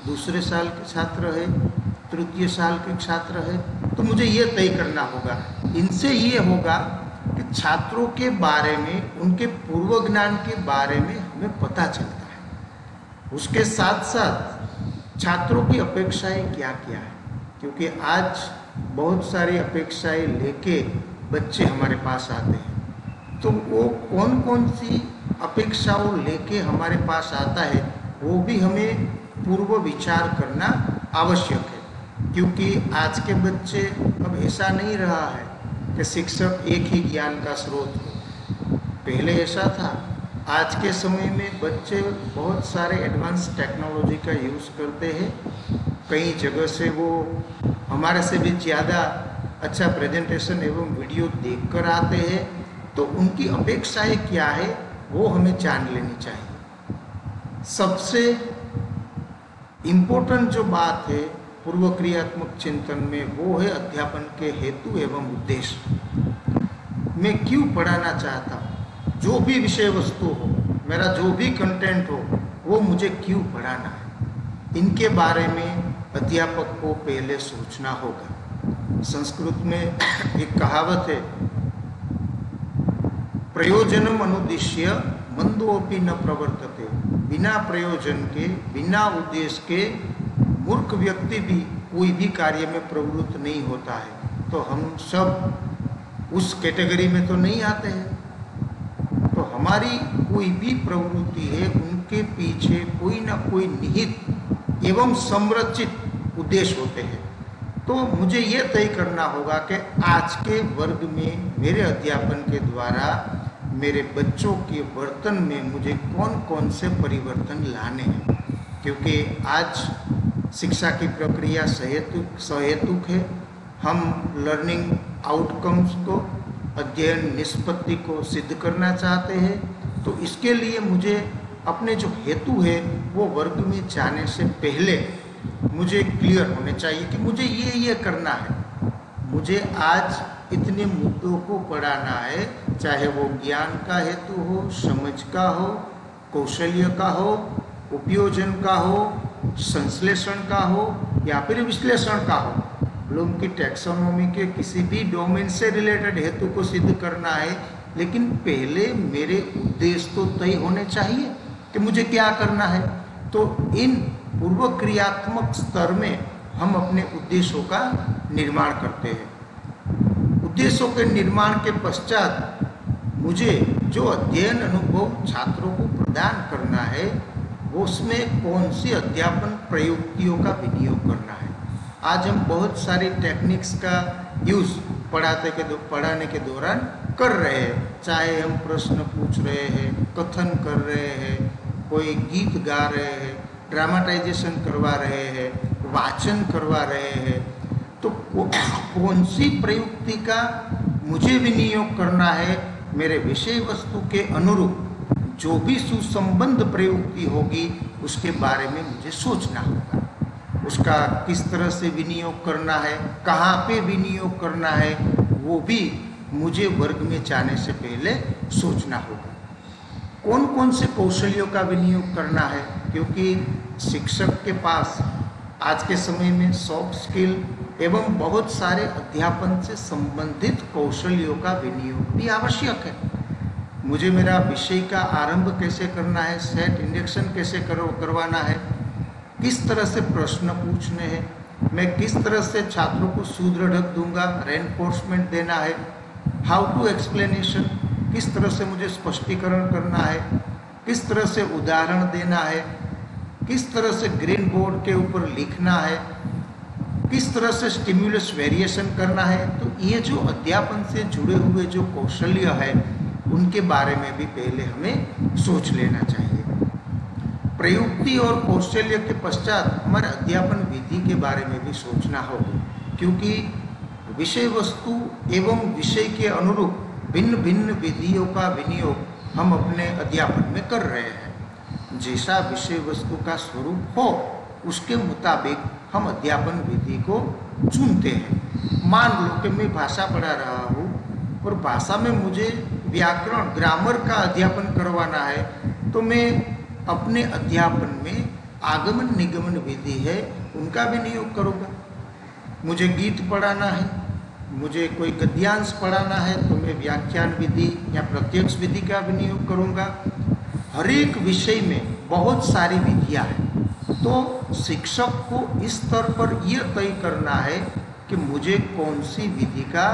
दूसरे साल के छात्र है, तृतीय साल के छात्र है। तो मुझे ये तय करना होगा। इनसे ये होगा कि छात्रों के बारे में, उनके पूर्व ज्ञान के बारे में हमें पता चलता है। उसके साथ साथ छात्रों की अपेक्षाएँ क्या क्या है? क्योंकि आज बहुत सारी अपेक्षाएँ लेके बच्चे हमारे पास आते हैं। तो वो कौन कौन सी अपेक्षाओं लेके हमारे पास आता है, वो भी हमें पूर्व विचार करना आवश्यक है। क्योंकि आज के बच्चे अब ऐसा नहीं रहा है कि शिक्षक एक ही ज्ञान का स्रोत हो। पहले ऐसा था आज के समय में बच्चे बहुत सारे एडवांस टेक्नोलॉजी का यूज़ करते हैं। कई जगह से वो हमारे से भी ज़्यादा अच्छा प्रेजेंटेशन एवं वीडियो देख कर आते हैं। तो उनकी अपेक्षाएँ क्या है, वो हमें जान लेनी चाहिए। सबसे इम्पोर्टेंट जो बात है पूर्व क्रियात्मक चिंतन में, वो है अध्यापन के हेतु एवं उद्देश्य। मैं क्यों पढ़ाना चाहता हूँ? जो भी विषय वस्तु हो, मेरा जो भी कंटेंट हो, वो मुझे क्यों पढ़ाना है? इनके बारे में अध्यापक को पहले सोचना होगा। संस्कृत में एक कहावत है, प्रयोजनम अनुद्देश्य मंदोपि न प्रवर्तते। बिना प्रयोजन के, बिना उद्देश्य के, मूर्ख व्यक्ति भी कोई भी कार्य में प्रवृत्त नहीं होता है। तो हम सब उस कैटेगरी में तो नहीं आते हैं। हमारी कोई भी प्रवृत्ति है, उनके पीछे कोई ना कोई निहित एवं संरचित उद्देश्य होते हैं। तो मुझे ये तय करना होगा कि आज के वर्ग में, मेरे अध्यापन के द्वारा, मेरे बच्चों के वर्तन में मुझे कौन कौन से परिवर्तन लाने हैं? क्योंकि आज शिक्षा की प्रक्रिया सहेतुक सहेतुक है। हम लर्निंग आउटकम्स को अध्ययन निष्पत्ति को सिद्ध करना चाहते हैं तो इसके लिए मुझे अपने जो हेतु है, वो वर्ग में जाने से पहले मुझे क्लियर होने चाहिए कि मुझे ये ये करना है। मुझे आज इतने मुद्दों को पढ़ाना है, चाहे वो ज्ञान का हेतु हो, समझ का हो, कौशल्य का हो, उपयोजन का हो, संश्लेषण का हो, या फिर विश्लेषण का हो। ब्लूम की टैक्सोनॉमी के किसी भी डोमेन से रिलेटेड हेतु को सिद्ध करना है, लेकिन पहले मेरे उद्देश्य तो तय होने चाहिए कि मुझे क्या करना है। तो इन पूर्व क्रियात्मक स्तर में हम अपने उद्देश्यों का निर्माण करते हैं। उद्देश्यों के निर्माण के पश्चात मुझे जो अध्ययन अनुभव छात्रों को प्रदान करना है, उसमें कौन सी अध्यापन प्रयुक्तियों का विनियोग करना है? आज हम बहुत सारी टेक्निक्स का यूज़ पढ़ाते के दो पढ़ाने के दौरान कर रहे हैं। चाहे हम प्रश्न पूछ रहे हैं, कथन कर रहे हैं, कोई गीत गा रहे हैं ड्रामाटाइजेशन करवा रहे हैं, वाचन करवा रहे हैं तो कौन सी प्रयुक्ति का मुझे विनियोग करना है मेरे विषय वस्तु के अनुरूप, जो भी सुसंबंध प्रयुक्ति होगी, उसके बारे में मुझे सोचना होगा। उसका किस तरह से विनियोग करना है, कहाँ पे विनियोग करना है, वो भी मुझे वर्ग में जाने से पहले सोचना होगा। कौन कौन से कौशल्यों का विनियोग करना है? क्योंकि शिक्षक के पास आज के समय में सॉफ्ट स्किल एवं बहुत सारे अध्यापन से संबंधित कौशल्यों का विनियोग भी आवश्यक है। मुझे मेरा विषय का आरंभ कैसे करना है? सेट इंडक्शन कैसे करो करवाना है? किस तरह से प्रश्न पूछने हैं? मैं किस तरह से छात्रों को सुदृढ़ दूँगा? रेनफोर्समेंट देना है। हाउ टू एक्सप्लेनेशन किस तरह से मुझे स्पष्टीकरण करना है? किस तरह से उदाहरण देना है? किस तरह से ग्रीन बोर्ड के ऊपर लिखना है? किस तरह से स्टिम्युलस वेरिएशन करना है? तो ये जो अध्यापन से जुड़े हुए जो कौशल्य है, उनके बारे में भी पहले हमें सोच लेना चाहिए। प्रयुक्ति और कौशल्य के पश्चात हमारे अध्यापन विधि के बारे में भी सोचना होगा। क्योंकि विषय वस्तु एवं विषय के अनुरूप भिन्न भिन्न विधियों का विनियोग हम अपने अध्यापन में कर रहे हैं। जैसा विषय वस्तु का स्वरूप हो, उसके मुताबिक हम अध्यापन विधि को चुनते हैं। मान लो कि मैं भाषा पढ़ा रहा हूँ और भाषा में मुझे व्याकरण, ग्रामर का अध्यापन करवाना है तो मैं अपने अध्यापन में आगमन निगमन विधि है, उनका भी नियोग करूँगा। मुझे गीत पढ़ाना है, मुझे कोई गद्यांश पढ़ाना है तो मैं व्याख्यान विधि या प्रत्यक्ष विधि का भी नियोग करूँगा। हर एक विषय में बहुत सारी विधियाँ हैं। तो शिक्षक को इस स्तर पर यह तय करना है कि मुझे कौन सी विधि का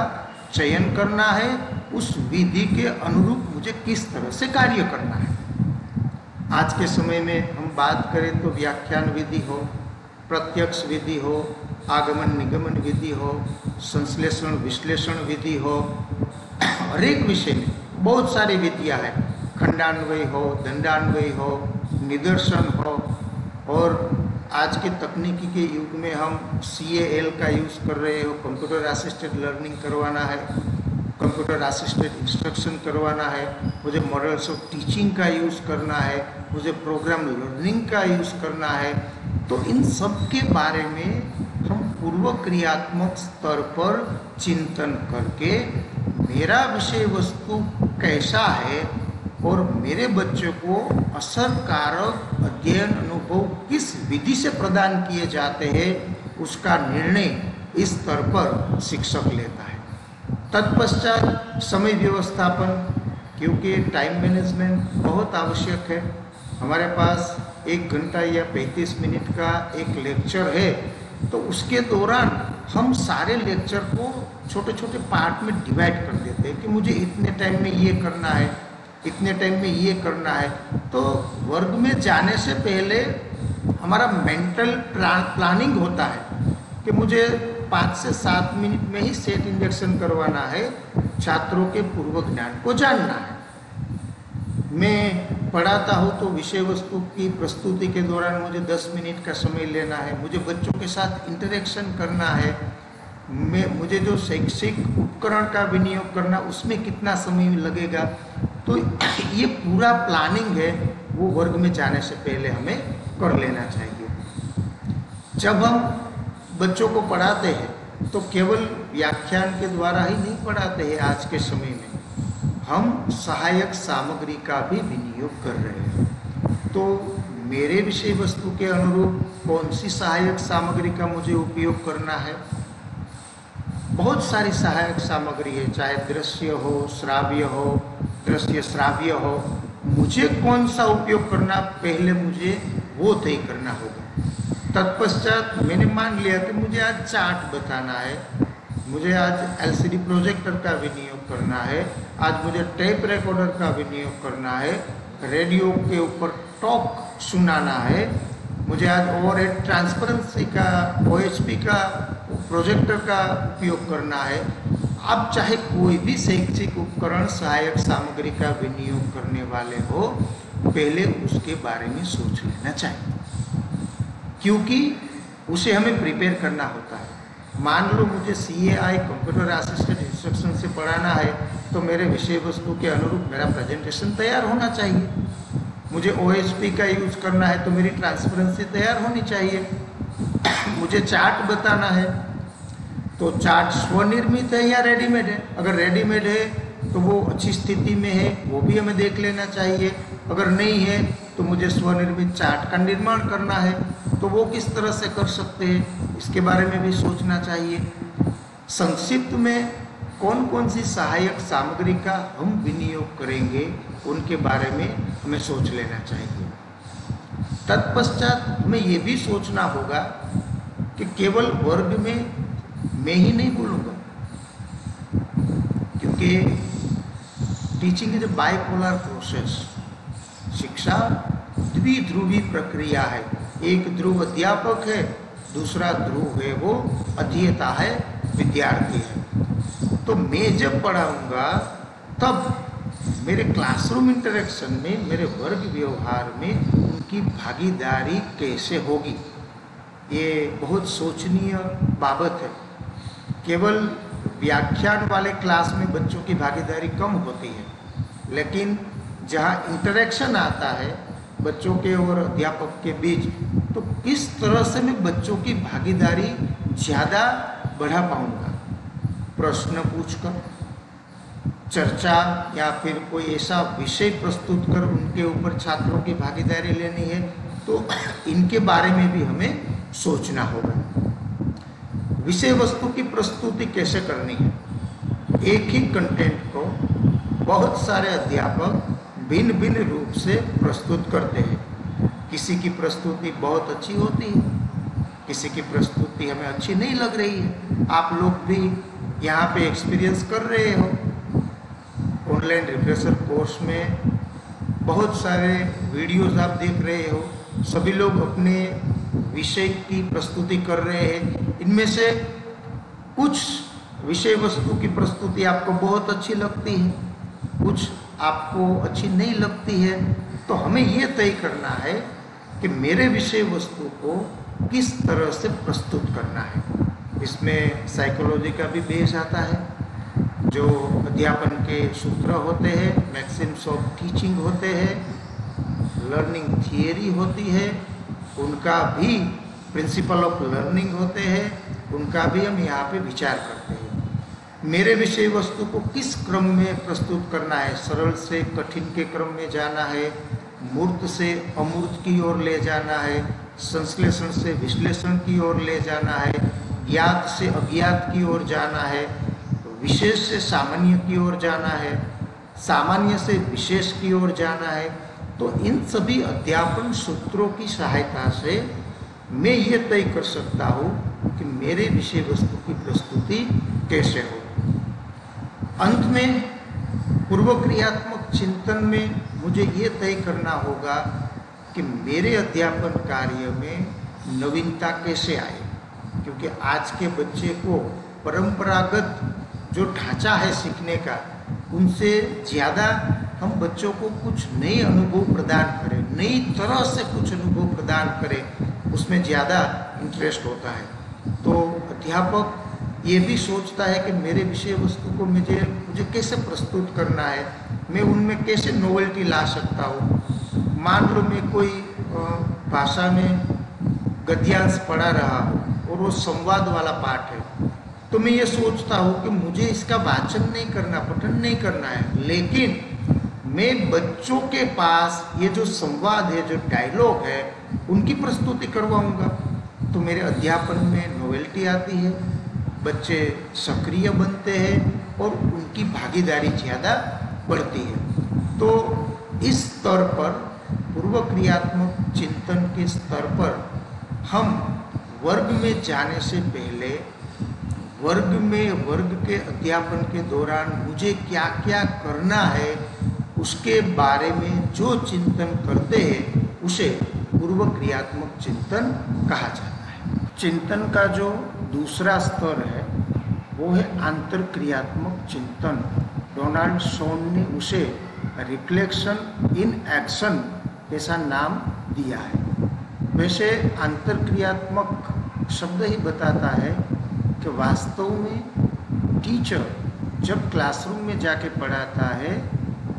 चयन करना है, उस विधि के अनुरूप मुझे किस तरह से कार्य करना है। आज के समय में हम बात करें तो व्याख्यान विधि हो, प्रत्यक्ष विधि हो, आगमन निगमन विधि हो, संश्लेषण विश्लेषण विधि हो हर एक विषय में बहुत सारी विधियाँ हैं। खंडान्वय हो, दंडान्वय हो, निदर्शन हो, और आज के तकनीकी के युग में हम सी का यूज़ कर रहे हो कंप्यूटर असिस्टेड लर्निंग करवाना है। कंप्यूटर असिस्टेड इंस्ट्रक्शन करवाना है, मुझे मॉडल्स ऑफ़ टीचिंग का यूज़ करना है, मुझे प्रोग्राम लर्निंग का यूज़ करना है। तो इन सब के बारे में हम पूर्व क्रियात्मक स्तर पर चिंतन करके मेरा विषय वस्तु कैसा है और मेरे बच्चों को असरकारक अध्ययन अनुभव किस विधि से प्रदान किए जाते हैं, उसका निर्णय इस स्तर पर शिक्षक लेता है। तत्पश्चात समय व्यवस्थापन, क्योंकि टाइम मैनेजमेंट बहुत आवश्यक है। हमारे पास एक घंटा या पैंतीस मिनट का एक लेक्चर है तो उसके दौरान हम सारे लेक्चर को छोटे छोटे पार्ट में डिवाइड कर देते हैं कि मुझे इतने टाइम में ये करना है, इतने टाइम में ये करना है। तो वर्ग में जाने से पहले हमारा मेंटल प्लानिंग होता है कि मुझे पाँच से सात मिनट में ही सेट इंजेक्शन करवाना है। छात्रों के पूर्व ज्ञान को जानना है। मैं पढ़ाता हूँ तो विषय वस्तु की प्रस्तुति के दौरान मुझे 10 मिनट का समय लेना है। मुझे बच्चों के साथ इंटरेक्शन करना है। मैं, मुझे जो शैक्षिक उपकरण का विनियोग करना, उसमें कितना समय लगेगा? तो ये पूरा प्लानिंग है, वो वर्ग में जाने से पहले हमें कर लेना चाहिए। जब हम बच्चों को पढ़ाते हैं तो केवल व्याख्यान के द्वारा ही नहीं पढ़ाते हैं आज के समय में। हम सहायक सामग्री का भी विनियोग कर रहे हैं। तो मेरे विषय वस्तु के अनुरूप कौन सी सहायक सामग्री का मुझे उपयोग करना है? बहुत सारी सहायक सामग्री है, चाहे दृश्य हो, श्राव्य हो, दृश्य श्राव्य हो। मुझे कौन सा उपयोग करना, पहले मुझे वो तय करना होगा। तत्पश्चात मैंने मान लिया कि मुझे आज चार्ट बताना है। मुझे आज एलसीडी प्रोजेक्टर का विनियोग करना है। आज मुझे टेप रिकॉर्डर का विनियोग करना है। रेडियो के ऊपर टॉक सुनाना है। मुझे आज ओवर हेड ट्रांसपेरेंसी का ओएचपी का, प्रोजेक्टर का उपयोग करना है। आप चाहे कोई भी शैक्षिक उपकरण, सहायक सामग्री का विनियोग करने वाले हो, पहले उसके बारे में सोच लेना चाहिए। क्योंकि उसे हमें प्रिपेयर करना होता है। मान लो मुझे C A I computer assistant instruction से पढ़ाना है तो मेरे विषय वस्तु के अनुरूप मेरा प्रेजेंटेशन तैयार होना चाहिए। मुझे ओ एस पी का यूज़ करना है तो मेरी ट्रांसपेरेंसी तैयार होनी चाहिए। मुझे चार्ट बताना है तो चार्ट स्वनिर्मित है या रेडीमेड है? अगर रेडीमेड है तो वो अच्छी स्थिति में है, वो भी हमें देख लेना चाहिए। अगर नहीं है तो मुझे स्वनिर्मित चार्ट का निर्माण करना है। तो वो किस तरह से कर सकते हैं, इसके बारे में भी सोचना चाहिए। संक्षिप्त में कौन कौन सी सहायक सामग्री का हम विनियोग करेंगे, उनके बारे में हमें सोच लेना चाहिए। तत्पश्चात हमें ये भी सोचना होगा कि केवल वर्ग में मैं ही नहीं बोलूँगा, क्योंकि teaching is a bipolar process शिक्षा द्विध्रुवी प्रक्रिया है। एक ध्रुव अध्यापक है, दूसरा ध्रुव है, वो अध्येता है, विद्यार्थी है। तो मैं जब पढ़ाऊँगा, तब मेरे क्लासरूम इंटरेक्शन में, मेरे वर्ग व्यवहार में उनकी भागीदारी कैसे होगी? ये बहुत सोचनीय बाबत है। केवल व्याख्यान वाले क्लास में बच्चों की भागीदारी कम होती है, लेकिन जहाँ इंटरेक्शन आता है बच्चों के और अध्यापक के बीच तो किस तरह से मैं बच्चों की भागीदारी ज़्यादा बढ़ा पाऊँगा? प्रश्न पूछकर, चर्चा या फिर कोई ऐसा विषय प्रस्तुत कर उनके ऊपर छात्रों की भागीदारी लेनी है तो इनके बारे में भी हमें सोचना होगा। विषय वस्तु की प्रस्तुति कैसे करनी है? एक ही कंटेंट को बहुत सारे अध्यापक भिन्न भिन्न रूप से प्रस्तुत करते हैं। किसी की प्रस्तुति बहुत अच्छी होती है, किसी की प्रस्तुति हमें अच्छी नहीं लग रही है। आप लोग भी यहाँ पे एक्सपीरियंस कर रहे हो। ऑनलाइन रिफ्रेशर कोर्स में बहुत सारे वीडियोस आप देख रहे हो। सभी लोग अपने विषय की प्रस्तुति कर रहे हैं। इनमें से कुछ विषय वस्तु की प्रस्तुति आपको बहुत अच्छी लगती है। कुछ आपको अच्छी नहीं लगती है तो हमें ये तय करना है कि मेरे विषय वस्तु को किस तरह से प्रस्तुत करना है। इसमें साइकोलॉजी का भी बेस आता है, जो अध्यापन के सूत्र होते हैं मैक्सिम्स ऑफ़ टीचिंग होते हैं लर्निंग थियरी होती है, उनका भी प्रिंसिपल ऑफ़ लर्निंग होते हैं, उनका भी हम यहाँ पे विचार करते हैं। मेरे विषय वस्तु को किस क्रम में प्रस्तुत करना है? सरल से, कठिन के क्रम में जाना है, मूर्त से, अमूर्त की ओर ले जाना है, संश्लेषण से, विश्लेषण की ओर ले जाना है, ज्ञात से, अज्ञात की ओर जाना है, विशेष से, सामान्य की ओर जाना है, सामान्य से, विशेष की ओर जाना है तो इन सभी अध्यापन सूत्रों की सहायता से मैं ये तय कर सकता हूँ कि मेरे विषय वस्तु की प्रस्तुति कैसे हो अंत में पूर्व क्रियात्मक चिंतन में मुझे ये तय करना होगा कि मेरे अध्यापन कार्य में नवीनता कैसे आए। क्योंकि आज के बच्चे को परंपरागत जो ढांचा है सीखने का, उनसे ज़्यादा हम बच्चों को कुछ नए अनुभव प्रदान करें, नई तरह से कुछ अनुभव प्रदान करें, उसमें ज़्यादा इंटरेस्ट होता है। तो अध्यापक ये भी सोचता है कि मेरे विषय वस्तु को मुझे मुझे कैसे प्रस्तुत करना है? मैं उनमें कैसे नोवेल्टी ला सकता हूँ? मान लो मैं कोई भाषा में गद्यांश पढ़ा रहा हूँ और वो संवाद वाला पाठ है। तो मैं ये सोचता हूँ कि मुझे इसका वाचन नहीं करना, पठन नहीं करना है। लेकिन मैं बच्चों के पास ये जो संवाद है, जो डायलॉग है, उनकी प्रस्तुति करवाऊँगा। तो मेरे अध्यापन में नोवेल्टी आती है बच्चे सक्रिय बनते हैं और उनकी भागीदारी ज़्यादा बढ़ती है। तो इस स्तर पर पूर्व क्रियात्मक चिंतन के स्तर पर हम वर्ग में जाने से पहले, वर्ग में वर्ग के अध्यापन के दौरान मुझे क्या क्या करना है, उसके बारे में जो चिंतन करते हैं, उसे पूर्व क्रियात्मक चिंतन कहा जाता है। चिंतन का जो दूसरा स्तर है, वो है आंतर क्रियात्मक चिंतन। डोनाल्ड सोन ने उसे रिफ्लेक्शन इन एक्शन ऐसा नाम दिया है। वैसे आंतर क्रियात्मक शब्द ही बताता है कि वास्तव में टीचर जब क्लासरूम में जाके पढ़ाता है,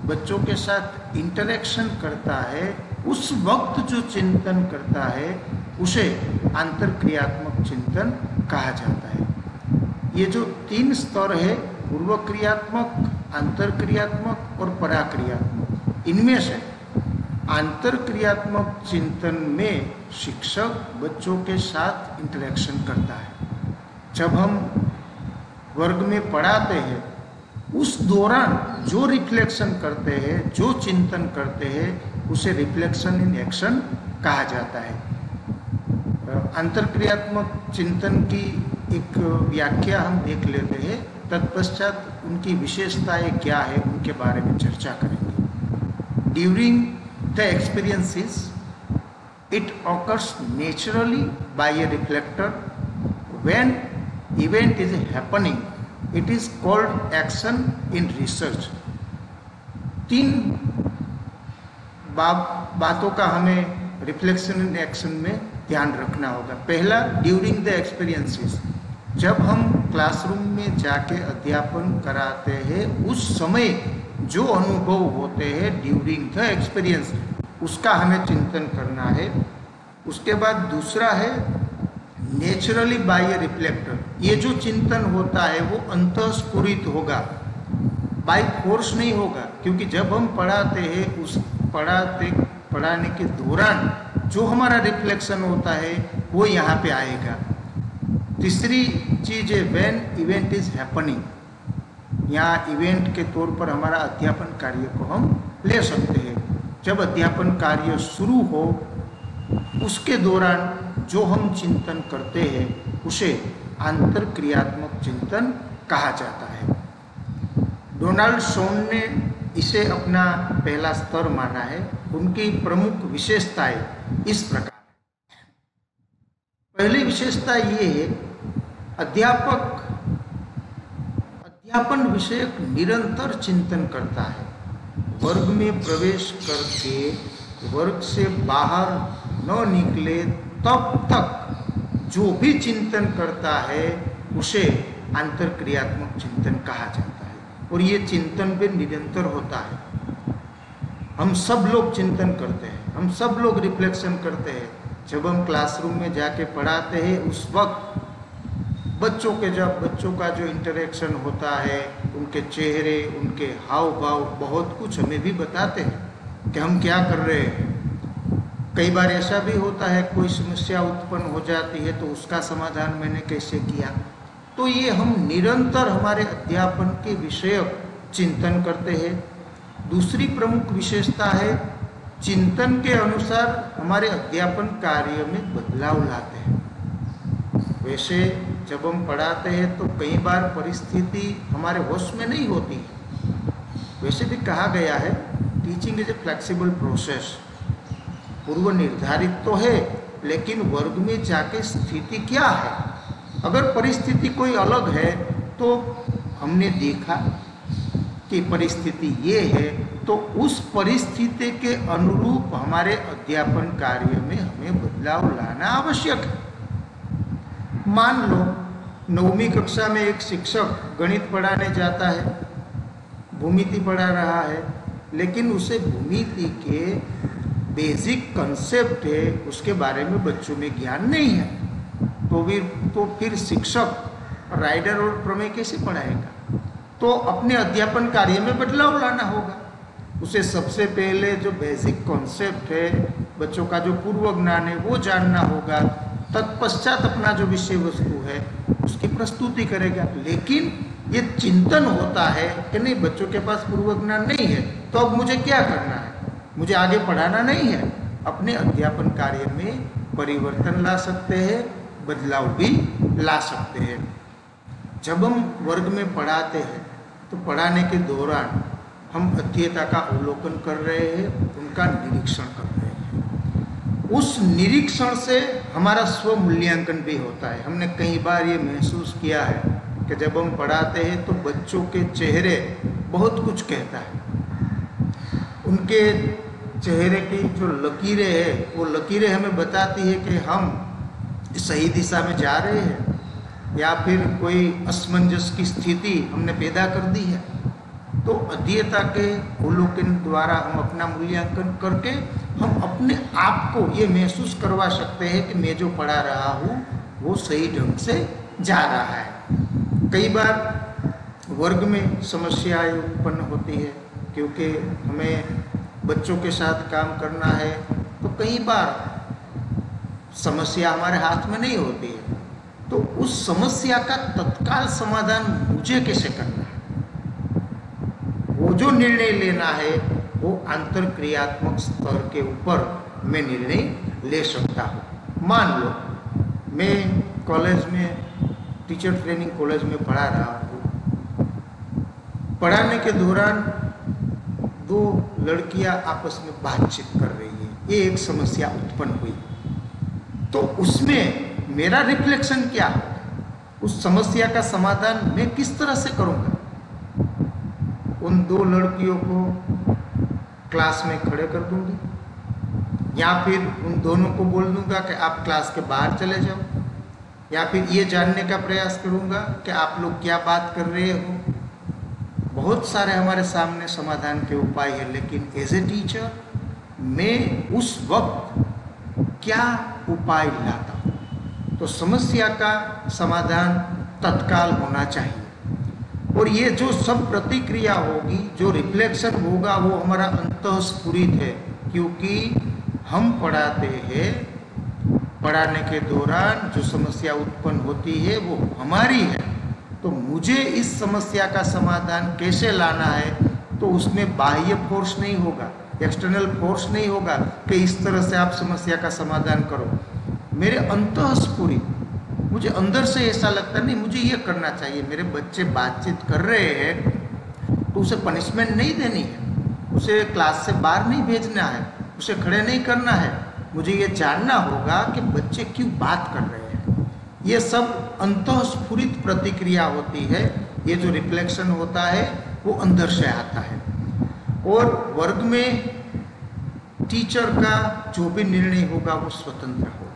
बच्चों के साथ इंटरेक्शन करता है, उस वक्त जो चिंतन करता है उसे आंतर क्रियात्मक चिंतन कहा जाता है। ये जो तीन स्तर है पूर्व क्रियात्मक अंतर क्रियात्मक और पराक्रियात्मक, इनमें से आंतर क्रियात्मक चिंतन में शिक्षक बच्चों के साथ इंटरेक्शन करता है। जब हम वर्ग में पढ़ाते हैं, उस दौरान जो रिफ्लेक्शन करते हैं, जो चिंतन करते हैं, उसे रिफ्लेक्शन इन एक्शन कहा जाता है। अंतरक्रियात्मक चिंतन की एक व्याख्या हम देख लेते हैं। तत्पश्चात उनकी विशेषताएँ क्या है उनके बारे में चर्चा करेंगे। During the experiences it occurs naturally by a reflector when event is happening it is called action in research तीन बा, बातों का हमें रिफ्लेक्शन इन एक्शन में ध्यान रखना होगा। पहला ड्यूरिंग द एक्सपीरियंसेस जब हम क्लासरूम में जाके अध्यापन कराते हैं, उस समय जो अनुभव होते हैं ड्यूरिंग द एक्सपीरियंस उसका हमें चिंतन करना है। उसके बाद दूसरा है नेचुरली बाय रिफ्लेक्टर ये जो चिंतन होता है, वो अंतस्फुरित होगा। बाय फोर्स नहीं होगा, क्योंकि जब हम पढ़ाते हैं, उस पढ़ाते, पढ़ाने के दौरान जो हमारा रिफ्लेक्शन होता है, वो यहाँ पे आएगा। तीसरी चीज़ है व्हेन इवेंट इज़ हैपनिंग यहाँ इवेंट के तौर पर हमारा अध्यापन कार्य को हम ले सकते हैं। जब अध्यापन कार्य शुरू हो, उसके दौरान जो हम चिंतन करते हैं, उसे आंतर क्रियात्मक चिंतन कहा जाता है। डोनाल्ड सोन ने इसे अपना पहला स्तर माना है। उनकी प्रमुख विशेषताएँ इस प्रकार। पहली विशेषता ये, अध्यापक, अध्यापन विषयक निरंतर चिंतन करता है। वर्ग में प्रवेश करके वर्ग से बाहर न निकले तब तक जो भी चिंतन करता है, उसे अंतर क्रियात्मक चिंतन कहा जाता है और ये चिंतन भी निरंतर होता है। हम सब लोग चिंतन करते हैं। हम सब लोग रिफ्लेक्शन करते हैं। जब हम क्लासरूम में जाके पढ़ाते हैं, उस वक्त बच्चों के जब, बच्चों का जो इंटरेक्शन होता है, उनके चेहरे, उनके हाव भाव बहुत कुछ हमें भी बताते हैं कि हम क्या कर रहे हैं। कई बार ऐसा भी होता है, कोई समस्या उत्पन्न हो जाती है तो उसका समाधान मैंने कैसे किया? तो ये हम निरंतर हमारे अध्यापन के विषय चिंतन करते हैं। दूसरी प्रमुख विशेषता है चिंतन के अनुसार हमारे अध्यापन कार्य में बदलाव लाते हैं। वैसे जब हम पढ़ाते हैं तो कई बार परिस्थिति हमारे होश में नहीं होती वैसे भी कहा गया है teaching is a flexible process पूर्व निर्धारित तो है, लेकिन वर्ग में जाके स्थिति क्या है? अगर परिस्थिति कोई अलग है तो हमने देखा कि परिस्थिति ये है तो उस परिस्थिति के अनुरूप हमारे अध्यापन कार्य में हमें बदलाव लाना आवश्यक है। मान लो, नौवीं कक्षा में एक शिक्षक गणित पढ़ाने जाता है, भूमिति पढ़ा रहा है, लेकिन उसे भूमिति के बेसिक कंसेप्ट है, उसके बारे में बच्चों में ज्ञान नहीं है। तो फिर तो फिर शिक्षक राइडर और प्रमेय कैसे पढ़ाएगा? तो अपने अध्यापन कार्य में बदलाव लाना होगा। उसे सबसे पहले जो बेसिक कॉन्सेप्ट है, बच्चों का जो पूर्व ज्ञान है, वो जानना होगा। तत्पश्चात अपना जो विषय वस्तु है, उसकी प्रस्तुति करेगा। लेकिन ये चिंतन होता है कि नहीं, बच्चों के पास पूर्व ज्ञान नहीं है तो अब मुझे क्या करना है? मुझे आगे पढ़ाना नहीं है। अपने अध्यापन कार्य में परिवर्तन ला सकते हैं, बदलाव भी ला सकते हैं। जब हम वर्ग में पढ़ाते हैं तो पढ़ाने के दौरान हम अध्ययता का अवलोकन कर रहे हैं, उनका निरीक्षण कर रहे हैं। उस निरीक्षण से हमारा स्व मूल्यांकन भी होता है। हमने कई बार ये महसूस किया है कि जब हम पढ़ाते हैं तो बच्चों के चेहरे बहुत कुछ कहता है। उनके चेहरे की जो लकीरें हैं, वो लकीरें हमें बताती है कि हम सही दिशा में जा रहे हैं या फिर कोई असमंजस की स्थिति हमने पैदा कर दी है। तो अध्ययता के अवलोकन द्वारा हम अपना मूल्यांकन करके हम अपने आप को ये महसूस करवा सकते हैं कि मैं जो पढ़ा रहा हूँ, वो सही ढंग से जा रहा है। कई बार वर्ग में समस्याएँ उत्पन्न होती है, क्योंकि हमें बच्चों के साथ काम करना है तो कई बार समस्या हमारे हाथ में नहीं होती है। तो उस समस्या का तत्काल समाधान मुझे कैसे करना है? जो निर्णय लेना है, वो अंतर क्रियात्मक स्तर के ऊपर मैं निर्णय ले सकता हूँ। मान लो, मैं कॉलेज में टीचर ट्रेनिंग कॉलेज में पढ़ा रहा हूँ। पढ़ाने के दौरान दो लड़कियाँ आपस में बातचीत कर रही है। ये एक समस्या उत्पन्न हुई। तो उसमें मेरा रिफ्लेक्शन क्या उस समस्या का समाधान मैं किस तरह से करूँगा? उन दो लड़कियों को क्लास में खड़े कर दूँगी। या फिर उन दोनों को बोल दूँगा कि आप क्लास के बाहर चले जाओ। या फिर ये जानने का प्रयास करूँगा कि आप लोग क्या बात कर रहे हो। बहुत सारे हमारे सामने समाधान के उपाय हैं, लेकिन एज ए टीचर मैं उस वक्त क्या उपाय लाता हूँ? तो समस्या का समाधान तत्काल होना चाहिए। और ये जो सब प्रतिक्रिया होगी, जो रिफ्लेक्शन होगा, वो हमारा अंतस्फुरित है, क्योंकि हम पढ़ाते हैं। पढ़ाने के दौरान जो समस्या उत्पन्न होती है, वो हमारी है। तो मुझे इस समस्या का समाधान कैसे लाना है तो उसमें बाह्य फोर्स नहीं होगा एक्सटर्नल फोर्स नहीं होगा कि इस तरह से आप समस्या का समाधान करो। मेरे अंतस्फुरी मुझे अंदर से ऐसा लगता नहीं, मुझे ये करना चाहिए। मेरे बच्चे बातचीत कर रहे हैं तो उसे पनिशमेंट नहीं देनी है। उसे क्लास से बाहर नहीं भेजना है। उसे खड़े नहीं करना है। मुझे ये जानना होगा कि बच्चे क्यों बात कर रहे हैं। ये सब अंतस्फुरित प्रतिक्रिया होती है। ये जो रिफ्लेक्शन होता है, वो अंदर से आता है। और वर्ग में टीचर का जो भी निर्णय होगा, वो स्वतंत्र होगा।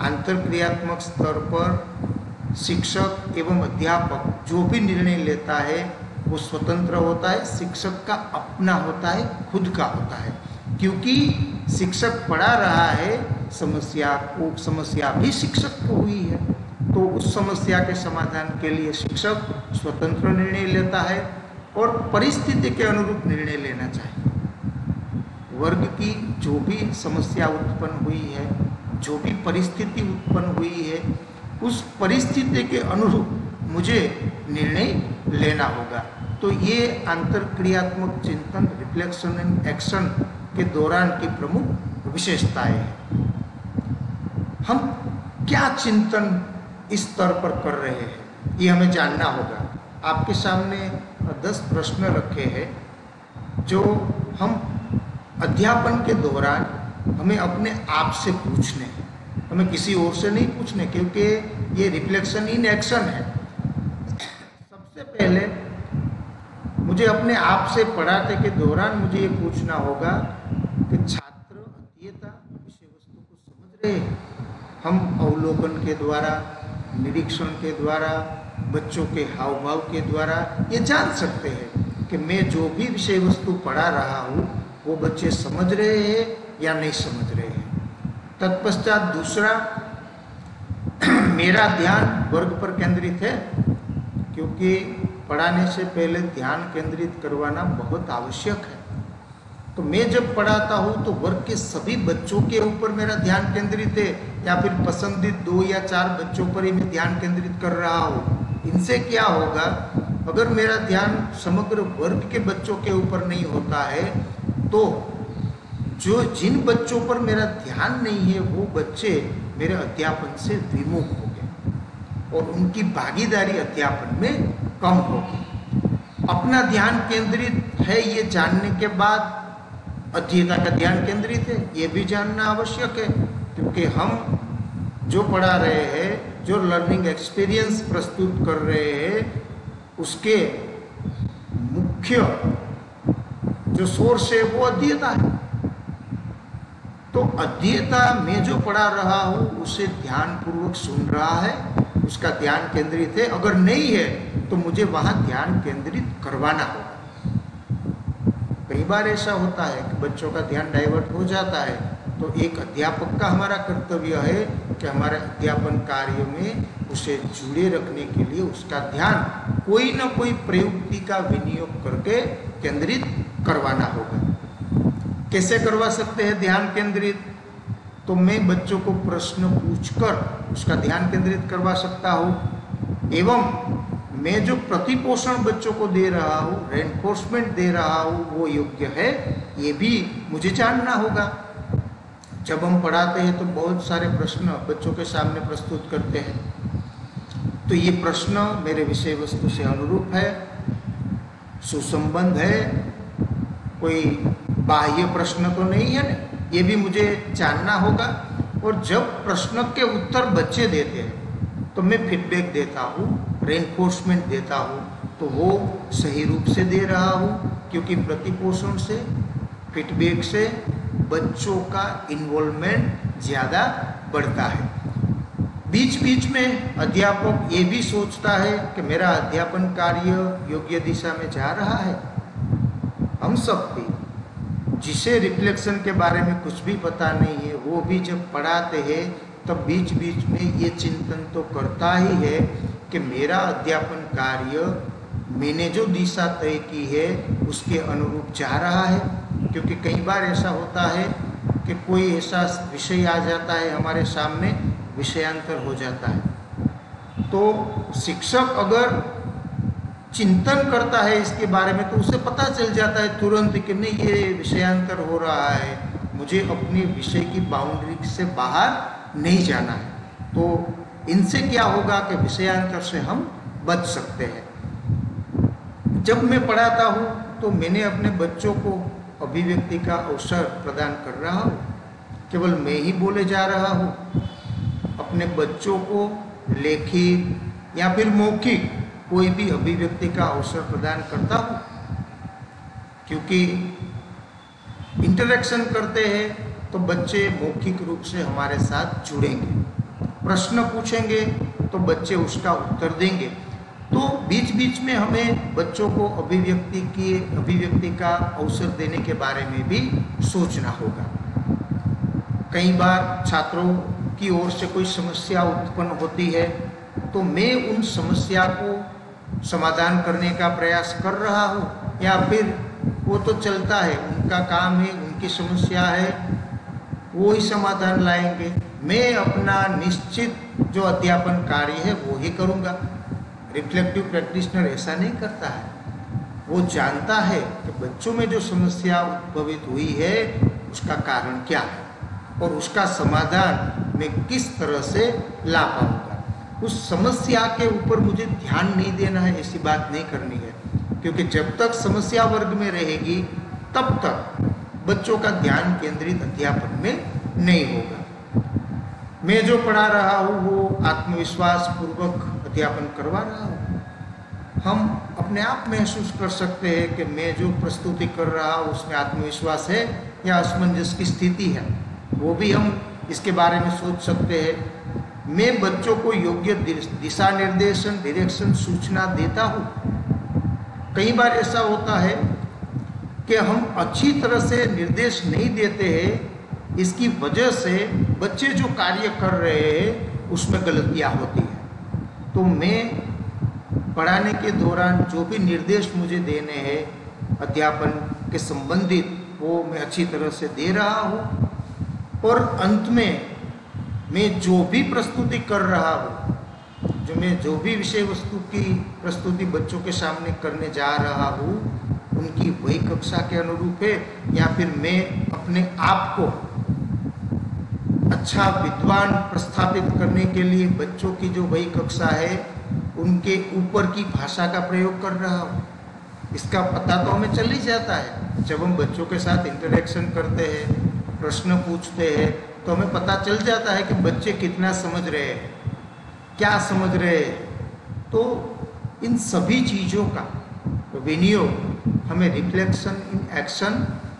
अंतर क्रियात्मक स्तर पर शिक्षक एवं अध्यापक जो भी निर्णय लेता है, वो स्वतंत्र होता है, शिक्षक का अपना होता है, खुद का होता है। क्योंकि शिक्षक पढ़ा रहा है, समस्या को, समस्या भी शिक्षक को हुई है। तो उस समस्या के समाधान के लिए शिक्षक स्वतंत्र निर्णय लेता है और परिस्थिति के अनुरूप निर्णय लेना चाहिए। वर्ग की जो भी समस्या उत्पन्न हुई है जो भी परिस्थिति उत्पन्न हुई है, उस परिस्थिति के अनुरूप मुझे निर्णय लेना होगा। तो ये अंतर क्रियात्मक चिंतन रिफ्लेक्शन एंड एक्शन के दौरान की प्रमुख विशेषताएँ हैं। हम क्या चिंतन इस स्तर पर कर रहे हैं, ये हमें जानना होगा। आपके सामने दस प्रश्न रखे हैं, जो हम अध्यापन के दौरान हमें अपने आप से पूछने, हमें किसी और से नहीं पूछने, क्योंकि ये रिफ्लेक्शन इन एक्शन है। सबसे पहले मुझे अपने आप से पढ़ाते के दौरान मुझे ये पूछना होगा कि छात्र अध्येता विषय वस्तु को समझ रहे हैं? हम अवलोकन के द्वारा, निरीक्षण के द्वारा, बच्चों के हाव भाव के द्वारा ये जान सकते हैं कि मैं जो भी विषय वस्तु पढ़ा रहा हूँ, वो बच्चे समझ रहे हैं या नहीं समझ रहे हैं। तत्पश्चात दूसरा, मेरा ध्यान वर्ग पर केंद्रित है, क्योंकि पढ़ाने से पहले ध्यान केंद्रित करवाना बहुत आवश्यक है। तो मैं जब पढ़ाता हूँ तो वर्ग के सभी बच्चों के ऊपर मेरा ध्यान केंद्रित है, या फिर पसंदीद दो या चार बच्चों पर ही मैं ध्यान केंद्रित कर रहा हूँ। इनसे क्या होगा, अगर मेरा ध्यान समग्र वर्ग के बच्चों के ऊपर नहीं होता है तो जो जिन बच्चों पर मेरा ध्यान नहीं है, वो बच्चे मेरे अध्यापन से विमुख हो गए और उनकी भागीदारी अध्यापन में कम हो गई। अपना ध्यान केंद्रित है ये जानने के बाद अध्ययता का ध्यान केंद्रित है, ये भी जानना आवश्यक है, क्योंकि हम जो पढ़ा रहे हैं, जो लर्निंग एक्सपीरियंस प्रस्तुत कर रहे हैं, उसके मुख्य जो सोर्स है, वो अध्ययता है। तो अध्ययता मैं जो पढ़ा रहा हूँ, उसे ध्यान पूर्वक सुन रहा है। उसका ध्यान केंद्रित है। अगर नहीं है तो मुझे वहाँ ध्यान केंद्रित करवाना होगा। कई बार ऐसा होता है कि बच्चों का ध्यान डाइवर्ट हो जाता है तो एक अध्यापक का हमारा कर्तव्य है कि हमारे अध्यापन कार्य में उसे जुड़े रखने के लिए उसका ध्यान कोई ना कोई प्रयुक्ति का विनियोग करके केंद्रित करवाना होगा। कैसे करवा सकते हैं ध्यान केंद्रित? तो मैं बच्चों को प्रश्न पूछकर उसका ध्यान केंद्रित करवा सकता हूँ। एवं मैं जो प्रतिपोषण बच्चों को दे रहा हूँ रेनफोर्समेंट दे रहा हूँ, वो योग्य है, ये भी मुझे जानना होगा। जब हम पढ़ाते हैं तो बहुत सारे प्रश्न बच्चों के सामने प्रस्तुत करते हैं। तो ये प्रश्न मेरे विषय वस्तु से अनुरूप है, सुसंबंध है, कोई बाह्य प्रश्न तो नहीं है ना? ये भी मुझे जानना होगा। और जब प्रश्न के उत्तर बच्चे देते हैं तो मैं फीडबैक देता हूँ रेनफोर्समेंट देता हूँ तो वो सही रूप से दे रहा हूँ, क्योंकि प्रतिपोषण से फीडबैक से बच्चों का इन्वॉल्वमेंट ज़्यादा बढ़ता है। बीच बीच में अध्यापक ये भी सोचता है कि मेरा अध्यापन कार्य योग्य दिशा में जा रहा है। हम सब भी जिसे रिफ्लेक्शन के बारे में कुछ भी पता नहीं है, वो भी जब पढ़ाते हैं, तब बीच बीच में ये चिंतन तो करता ही है कि मेरा अध्यापन कार्य मैंने जो दिशा तय की है, उसके अनुरूप जा रहा है। क्योंकि कई बार ऐसा होता है कि कोई ऐसा विषय आ जाता है हमारे सामने, विषयांतर हो जाता है। तो शिक्षक अगर चिंतन करता है इसके बारे में तो उसे पता चल जाता है तुरंत कि नहीं, ये विषयांतर हो रहा है। मुझे अपने विषय की बाउंड्री से बाहर नहीं जाना है। तो इनसे क्या होगा कि विषयांतर से हम बच सकते हैं। जब मैं पढ़ाता हूँ तो मैंने अपने बच्चों को अभिव्यक्ति का अवसर प्रदान कर रहा हूँ। केवल मैं ही बोले जा रहा हूँ। अपने बच्चों को लेखित या फिर मौखिक कोई भी अभिव्यक्ति का अवसर प्रदान करता हूँ, क्योंकि इंटरेक्शन करते हैं तो बच्चे मौखिक रूप से हमारे साथ जुड़ेंगे। प्रश्न पूछेंगे तो बच्चे उसका उत्तर देंगे। तो बीच बीच में हमें बच्चों को अभिव्यक्ति की अभिव्यक्ति का अवसर देने के बारे में भी सोचना होगा। कई बार छात्रों की ओर से कोई समस्या उत्पन्न होती है तो मैं उन समस्या को समाधान करने का प्रयास कर रहा हो, या फिर वो तो चलता है, उनका काम है, उनकी समस्या है, वो ही समाधान लाएँगे। मैं अपना निश्चित जो अध्यापन कार्य है, वो ही करूँगा। रिफ्लेक्टिव प्रैक्टिशनर ऐसा नहीं करता है। वो जानता है कि बच्चों में जो समस्या उद्भवित हुई है, उसका कारण क्या है, और उसका समाधान मैं किस तरह से ला पाऊँगा उस समस्या के ऊपर मुझे ध्यान नहीं देना है, ऐसी बात नहीं करनी है। क्योंकि जब तक समस्या वर्ग में रहेगी, तब तक बच्चों का ध्यान केंद्रित अध्यापन में नहीं होगा। मैं जो पढ़ा रहा हूँ, वो आत्मविश्वास पूर्वक अध्यापन करवा रहा हूँ। हम अपने आप महसूस कर सकते हैं कि मैं जो प्रस्तुति कर रहा हूँ, उसमें आत्मविश्वास है या असमंजस की स्थिति है। वो भी हम इसके बारे में सोच सकते हैं। मैं बच्चों को योग्य दिशा निर्देशन डायरेक्शन सूचना देता हूँ। कई बार ऐसा होता है कि हम अच्छी तरह से निर्देश नहीं देते हैं, इसकी वजह से बच्चे जो कार्य कर रहे हैं, उसमें गलतियाँ होती हैं। तो मैं पढ़ाने के दौरान जो भी निर्देश मुझे देने हैं, अध्यापन के संबंधित, वो मैं अच्छी तरह से दे रहा हूँ। और अंत में मैं जो भी प्रस्तुति कर रहा हूँ, जो मैं जो भी विषय वस्तु की प्रस्तुति बच्चों के सामने करने जा रहा हूँ, उनकी वही कक्षा के अनुरूप है, या फिर मैं अपने आप को अच्छा विद्वान प्रस्थापित करने के लिए बच्चों की जो वही कक्षा है, उनके ऊपर की भाषा का प्रयोग कर रहा हूँ। इसका पता तो हमें चल ही जाता है। जब हम बच्चों के साथ इंटरेक्शन करते हैं, प्रश्न पूछते हैं तो हमें पता चल जाता है कि बच्चे कितना समझ रहे हैं, क्या समझ रहे हैं। तो इन सभी चीज़ों का विनियोग हमें रिफ्लेक्शन इन एक्शन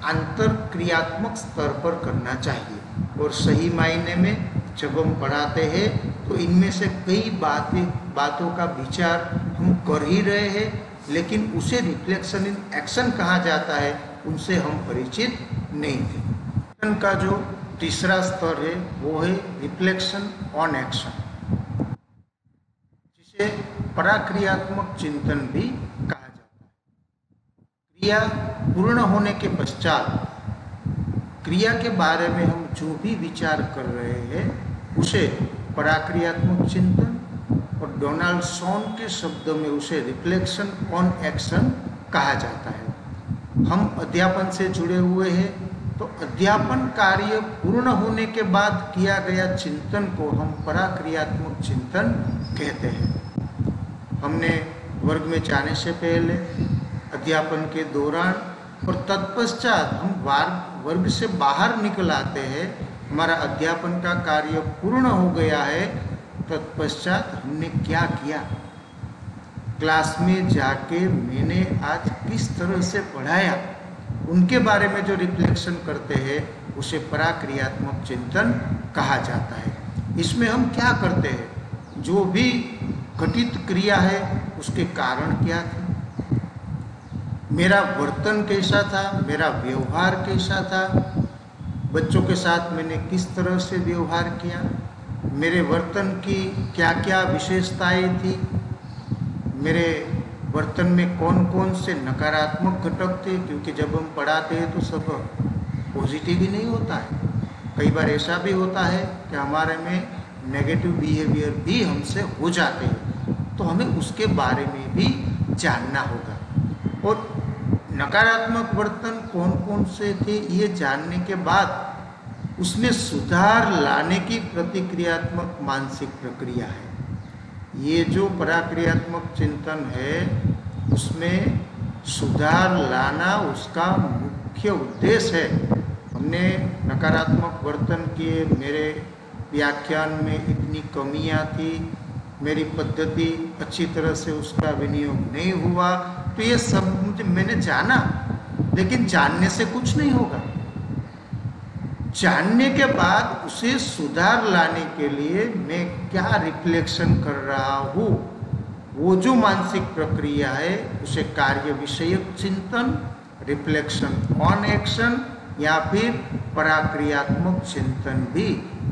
अंतर क्रियात्मक स्तर पर करना चाहिए। और सही मायने में जब हम पढ़ाते हैं तो इनमें से कई बातें, बातों का विचार हम कर ही रहे हैं, लेकिन उसे रिफ्लेक्शन इन एक्शन कहा जाता है, उनसे हम परिचित नहीं थे का जो तीसरा स्तर है, वो है रिफ्लेक्शन ऑन एक्शन जिसे पराक्रियात्मक चिंतन भी कहा जाता है। क्रिया पूर्ण होने के पश्चात, क्रिया के बारे में हम जो भी विचार कर रहे हैं, उसे पराक्रियात्मक चिंतन और डोनाल्ड सॉन के शब्दों में उसे रिफ्लेक्शन ऑन एक्शन कहा जाता है। हम अध्यापन से जुड़े हुए हैं तो अध्यापन कार्य पूर्ण होने के बाद किया गया चिंतन को हम पराक्रियात्मक चिंतन कहते हैं। हमने वर्ग में जाने से पहले, अध्यापन के दौरान और तत्पश्चात हम वर्ग से बाहर निकल आते हैं। हमारा अध्यापन का कार्य पूर्ण हो गया है, तत्पश्चात हमने क्या किया? क्लास में जाके मैंने आज किस तरह से पढ़ाया? उनके बारे में जो रिफ्लेक्शन करते हैं, उसे पराक्रियात्मक चिंतन कहा जाता है। इसमें हम क्या करते हैं? जो भी घटित क्रिया है, उसके कारण क्या थे? मेरा वर्तन कैसा था? मेरा व्यवहार कैसा था? बच्चों के साथ मैंने किस तरह से व्यवहार किया? मेरे वर्तन की क्या क्या विशेषताएँ थी? मेरे वर्तन में कौन कौन से नकारात्मक घटक थे? क्योंकि जब हम पढ़ाते हैं तो सब पॉजिटिव ही नहीं होता है। कई बार ऐसा भी होता है कि हमारे में नेगेटिव बिहेवियर भी हमसे हो जाते हैं। तो हमें उसके बारे में भी जानना होगा। और नकारात्मक वर्तन कौन कौन से थे, ये जानने के बाद उसमें सुधार लाने की प्रतिक्रियात्मक मानसिक प्रक्रिया है। ये जो पराक्रियात्मक चिंतन है, उसमें सुधार लाना उसका मुख्य उद्देश्य है। हमने नकारात्मक वर्तन किए, मेरे व्याख्यान में इतनी कमियाँ थी, मेरी पद्धति अच्छी तरह से उसका विनियोग नहीं हुआ तो ये सब मुझे, मैंने जाना, लेकिन जानने से कुछ नहीं होगा। जानने के बाद उसे सुधार लाने के लिए मैं क्या रिफ्लेक्शन कर रहा हूँ? वो जो मानसिक प्रक्रिया है, उसे कार्य विषयक चिंतन रिफ्लेक्शन ऑन एक्शन या फिर पराक्रियात्मक चिंतन भी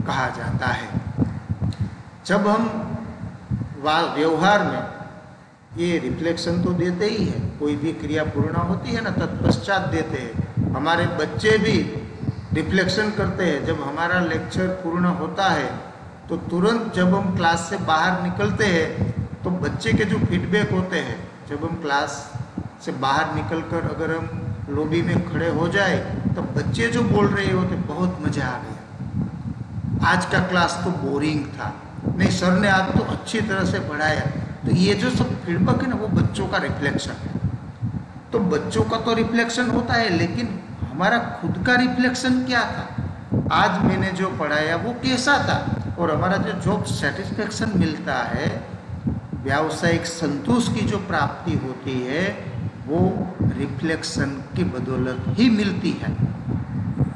कहा जाता है। जब हम व्यवहार में ये रिफ्लेक्शन तो देते ही है, कोई भी क्रिया पूर्ण होती है ना, तत्पश्चात देते हैं। हमारे बच्चे भी रिफ्लेक्शन करते हैं। जब हमारा लेक्चर पूर्ण होता है तो तुरंत जब हम क्लास से बाहर निकलते हैं तो बच्चे के जो फीडबैक होते हैं, जब हम क्लास से बाहर निकलकर अगर हम लॉबी में खड़े हो जाए तो बच्चे जो बोल रहे होते, बहुत मज़ा आ गया। आज का क्लास तो बोरिंग था। नहीं, सर ने आज तो अच्छी तरह से पढ़ाया। तो ये जो सब फीडबैक है ना, वो बच्चों का रिफ्लेक्शन है। तो बच्चों का तो रिफ्लेक्शन होता है, लेकिन हमारा खुद का रिफ्लेक्शन क्या था? आज मैंने जो पढ़ाया वो कैसा था? और हमारा जो जॉब सेटिस्फेक्शन मिलता है, व्यावसायिक संतोष की जो प्राप्ति होती है, वो रिफ्लेक्शन की बदौलत ही मिलती है।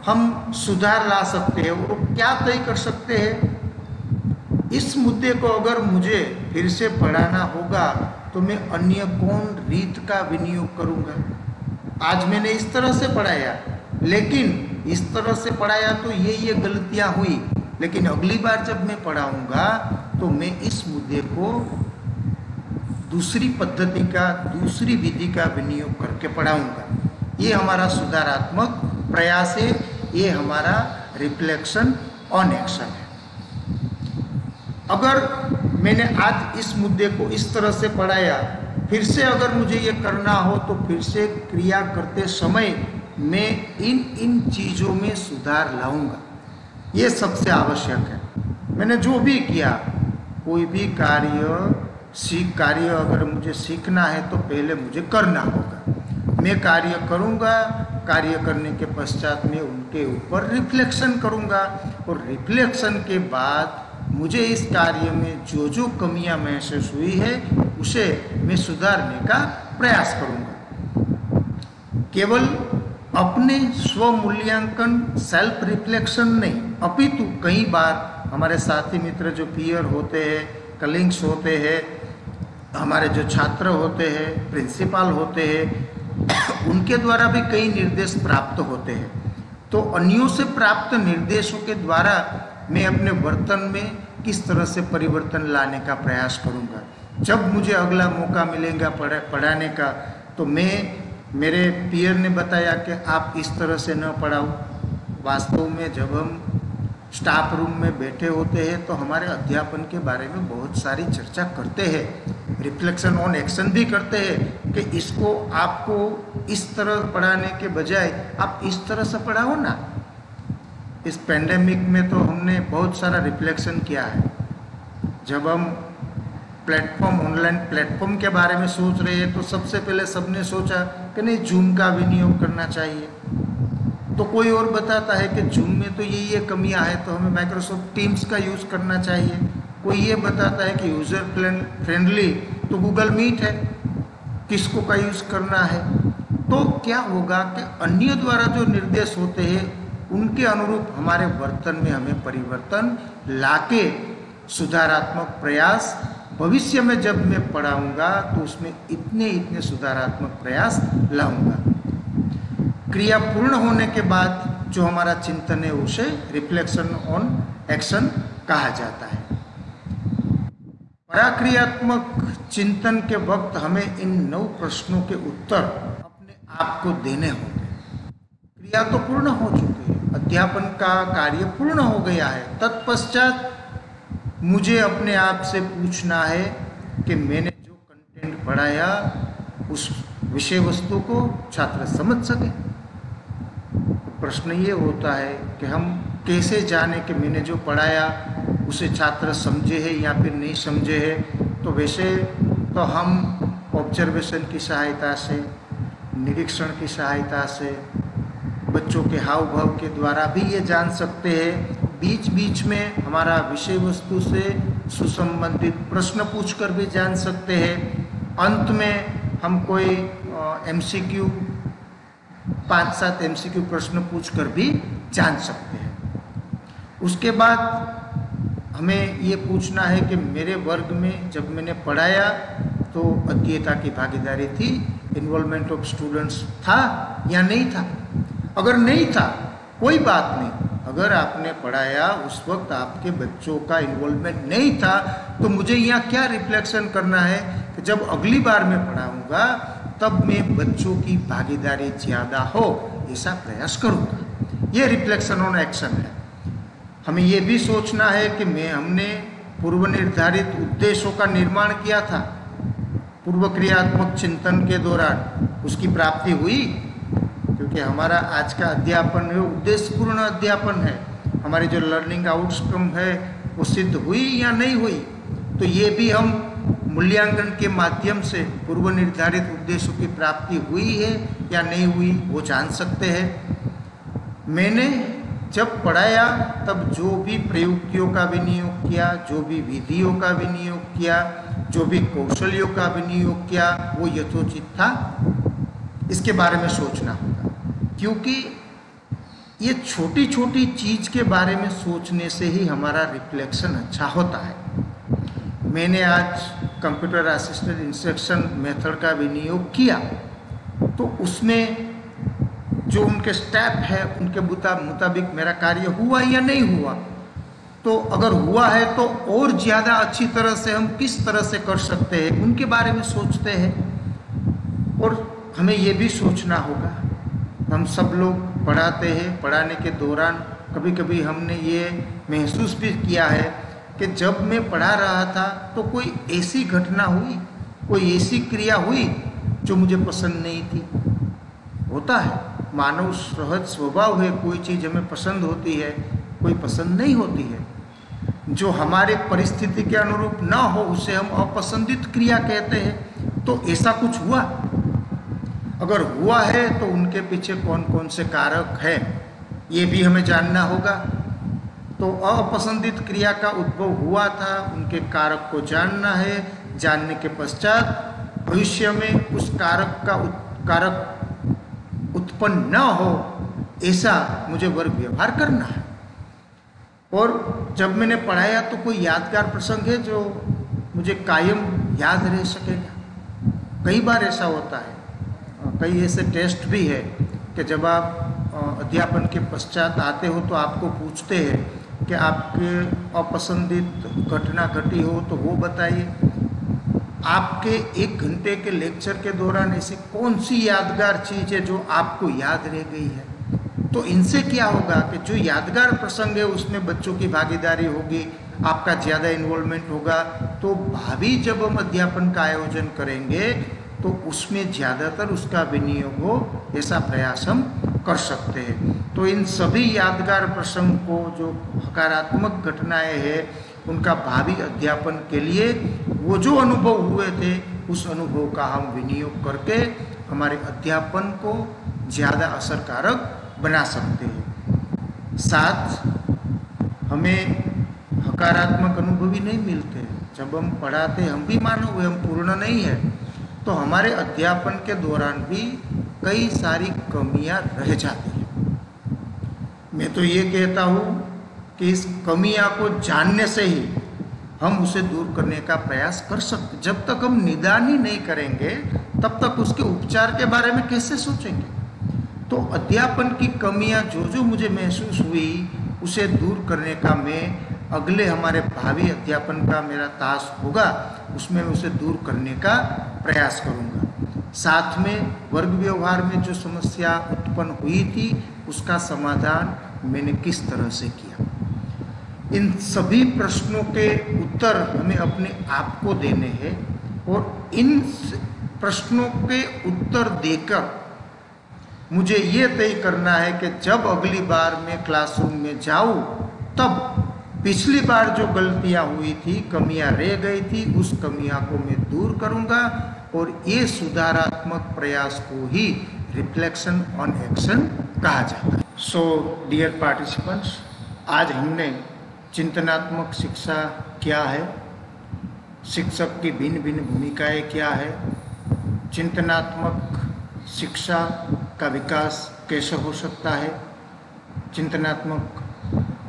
हम सुधार ला सकते हैं वो क्या तय कर सकते हैं? इस मुद्दे को अगर मुझे फिर से पढ़ाना होगा तो मैं अन्य कौन रीत का विनियोग करूँगा? आज मैंने इस तरह से पढ़ाया। लेकिन इस तरह से पढ़ाया तो ये ये गलतियाँ हुई। लेकिन अगली बार जब मैं पढ़ाऊँगा तो मैं इस मुद्दे को दूसरी पद्धति का, दूसरी विधि का विनियोग करके पढ़ाऊँगा। ये हमारा सुधारात्मक प्रयास है, ये हमारा रिफ्लेक्शन ऑन एक्शन है। अगर मैंने आज इस मुद्दे को इस तरह से पढ़ाया, फिर से अगर मुझे ये करना हो तो फिर से क्रिया करते समय मैं इन इन चीज़ों में सुधार लाऊँगा। ये सबसे आवश्यक है। मैंने जो भी किया, कोई भी कार्य, सीख कार्य अगर मुझे सीखना है तो पहले मुझे करना होगा। मैं कार्य करूँगा, कार्य करने के पश्चात मैं उनके ऊपर रिफ्लेक्शन करूँगा और रिफ्लेक्शन के बाद मुझे इस कार्य में जो जो कमियाँ महसूस हुई है, उसे मैं सुधारने का प्रयास करूँगा। केवल अपने स्व मूल्यांकन सेल्फ रिफ्लेक्शन नहीं। अपितु कई बार हमारे साथी मित्र जो पियर होते हैं कलिंग्स होते हैं, हमारे जो छात्र होते हैं प्रिंसिपल होते हैं, उनके द्वारा भी कई निर्देश प्राप्त होते हैं। तो अन्यों से प्राप्त निर्देशों के द्वारा मैं अपने वर्तन में किस तरह से परिवर्तन लाने का प्रयास करूँगा? जब मुझे अगला मौका मिलेगा पढ़ाने का तो मैं मेरे पियर ने बताया कि आप इस तरह से न पढ़ाओ। वास्तव में जब हम स्टाफ रूम में बैठे होते हैं तो हमारे अध्यापन के बारे में बहुत सारी चर्चा करते हैं रिफ्लेक्शन ऑन एक्शन भी करते हैं कि इसको आपको इस तरह पढ़ाने के बजाय आप इस तरह से पढ़ाओ ना। इस पेंडेमिक में तो हमने बहुत सारा रिफ्लेक्शन किया है। जब हम प्लेटफॉर्म, ऑनलाइन प्लेटफॉर्म के बारे में सोच रहे हैं तो सबसे पहले सबने सोचा कि नहीं जूम का विनियोग करना चाहिए। तो कोई और बताता है कि जूम में तो ये ये कमियाँ हैं तो हमें माइक्रोसॉफ्ट टीम्स का यूज़ करना चाहिए। कोई ये बताता है कि यूज़र फ्रेंडली तो गूगल मीट है, किसको का यूज़ करना है? तो क्या होगा कि अन्य द्वारा जो निर्देश होते हैं, उनके अनुरूप हमारे वर्तन में हमें परिवर्तन लाके सुधारात्मक प्रयास भविष्य में जब मैं पढ़ाऊँगा तो उसमें इतने इतने सुधारात्मक प्रयास लाऊँगा। क्रिया पूर्ण होने के बाद जो हमारा चिंतन है, उसे रिफ्लेक्शन ऑन एक्शन कहा जाता है। पराक्रियात्मक चिंतन के वक्त हमें इन नौ प्रश्नों के उत्तर अपने आप को देने होंगे। क्रिया तो पूर्ण हो चुकी है, अध्यापन का कार्य पूर्ण हो गया है, तत्पश्चात मुझे अपने आप से पूछना है कि मैंने जो कंटेंट पढ़ाया, उस विषय वस्तु को छात्र समझ सके? प्रश्न ये होता है कि हम कैसे जाने कि मैंने जो पढ़ाया, उसे छात्र समझे है या फिर नहीं समझे है? तो वैसे तो हम ऑब्जर्वेशन की सहायता से, निरीक्षण की सहायता से, बच्चों के हाव भाव के द्वारा भी ये जान सकते हैं बीच बीच में हमारा विषय वस्तु से सुसंबंधित प्रश्न पूछकर भी जान सकते हैं। अंत में हम कोई एम सी क्यू पाँच सात एम सी क्यू प्रश्न पूछकर भी जान सकते हैं। उसके बाद हमें ये पूछना है कि मेरे वर्ग में जब मैंने पढ़ाया तो अध्ययता की भागीदारी थी इन्वॉल्वमेंट ऑफ़ स्टूडेंट्स था या नहीं था? अगर नहीं था कोई बात नहीं। अगर आपने पढ़ाया, उस वक्त आपके बच्चों का इन्वॉल्वमेंट नहीं था तो मुझे यहाँ क्या रिफ्लेक्शन करना है कि जब अगली बार मैं पढ़ाऊँगा, तब मैं बच्चों की भागीदारी ज़्यादा हो, ऐसा प्रयास करूँगा। ये रिफ्लेक्शन ऑन एक्शन है। हमें ये भी सोचना है कि मैं, हमने पूर्व निर्धारित उद्देश्यों का निर्माण किया था। पूर्व क्रियात्मक चिंतन के दौरान उसकी प्राप्ति हुई क्योंकि हमारा आज का अध्यापन है, उद्देश्यपूर्ण अध्यापन है। हमारी जो लर्निंग आउटकम है, वो सिद्ध हुई या नहीं हुई तो ये भी हम मूल्यांकन के माध्यम से पूर्व निर्धारित उद्देश्यों की प्राप्ति हुई है या नहीं हुई, वो जान सकते हैं। मैंने जब पढ़ाया, तब जो भी प्रयुक्तियों का विनियोग किया, जो भी विधियों का विनियोग किया, जो भी कौशल्यों का विनियोग किया, वो यथोचित था। इसके बारे में सोचना होगा। क्योंकि ये छोटी छोटी चीज़ के बारे में सोचने से ही हमारा रिफ्लेक्शन अच्छा होता है। मैंने आज कंप्यूटर असिस्टेंट इंस्ट्रक्शन मेथड का विनियोग किया तो उसमें जो उनके स्टेप है, उनके मुताबिक मेरा कार्य हुआ या नहीं हुआ तो अगर हुआ है तो और ज़्यादा अच्छी तरह से हम किस तरह से कर सकते हैं, उनके बारे में सोचते हैं और हमें ये भी सोचना होगा। हम सब लोग पढ़ाते हैं। पढ़ाने के दौरान कभी कभी हमने ये महसूस भी किया है कि जब मैं पढ़ा रहा था तो कोई ऐसी घटना हुई, कोई ऐसी क्रिया हुई जो मुझे पसंद नहीं थी। होता है, मानव सहज स्वभाव है, कोई चीज़ हमें पसंद होती है, कोई पसंद नहीं होती है। जो हमारे परिस्थिति के अनुरूप ना हो, उसे हम अपसंदित क्रिया कहते हैं। तो ऐसा कुछ हुआ? अगर हुआ है तो उनके पीछे कौन कौन से कारक हैं ये भी हमें जानना होगा। तो अपसंदित क्रिया का उद्भव हुआ था उनके कारक को जानना है जानने के पश्चात भविष्य में उस कारक का उत, कारक उत्पन्न न हो ऐसा मुझे वर्ग व्यवहार करना है। और जब मैंने पढ़ाया तो कोई यादगार प्रसंग है जो मुझे कायम याद रह सकेगा। कई बार ऐसा होता है। कई ऐसे टेस्ट भी है कि जब आप अध्यापन के पश्चात आते हो तो आपको पूछते हैं कि आपके अपसंदित घटना घटी हो तो वो बताइए। आपके एक घंटे के लेक्चर के दौरान ऐसी कौन सी यादगार चीज़ है जो आपको याद रह गई है? तो इनसे क्या होगा कि जो यादगार प्रसंग है उसमें बच्चों की भागीदारी होगी, आपका ज़्यादा इन्वॉल्वमेंट होगा। तो भावी जब हम अध्यापन का आयोजन करेंगे तो उसमें ज़्यादातर उसका विनियोग हो, ऐसा प्रयास हम कर सकते हैं। तो इन सभी यादगार प्रसंग को, जो हकारात्मक घटनाएँ हैं, उनका भावी अध्यापन के लिए वो जो अनुभव हुए थे, उस अनुभव का हम विनियोग करके हमारे अध्यापन को ज़्यादा असरकारक बना सकते हैं। साथ, हमें हकारात्मक अनुभव नहीं मिलते। जब हम पढ़ाते, हम भी मानव हम पूर्ण नहीं है। तो हमारे अध्यापन के दौरान भी कई सारी कमियाँ रह जाती हैं। मैं तो ये कहता हूँ कि इस कमियाँ को जानने से ही हम उसे दूर करने का प्रयास कर सकते जब तक हम निदान ही नहीं करेंगे, तब तक उसके उपचार के बारे में कैसे सोचेंगे? तो अध्यापन की कमियाँ जो जो मुझे महसूस हुई, उसे दूर करने का मैं अगले हमारे भावी अध्यापन का मेरा ताश होगा, उसमें उसे दूर करने का प्रयास करूँगा। साथ में वर्ग व्यवहार में जो समस्या उत्पन्न हुई थी, उसका समाधान मैंने किस तरह से किया? इन सभी प्रश्नों के उत्तर हमें अपने आप को देने हैं और इन प्रश्नों के उत्तर देकर मुझे ये तय करना है कि जब अगली बार मैं क्लासरूम में जाऊँ, तब पिछली बार जो गलतियाँ हुई थी, कमियाँ रह गई थी, उस कमियाँ को मैं दूर करूँगा और ये सुधारात्मक प्रयास को ही रिफ्लेक्शन ऑन एक्शन कहा जाता है। सो डियर पार्टिसिपेंट्स आज हमने चिंतनात्मक शिक्षा क्या है? शिक्षक की भिन्न भिन्न भूमिकाएँ क्या है? चिंतनात्मक शिक्षा का विकास कैसे हो सकता है? चिंतनात्मक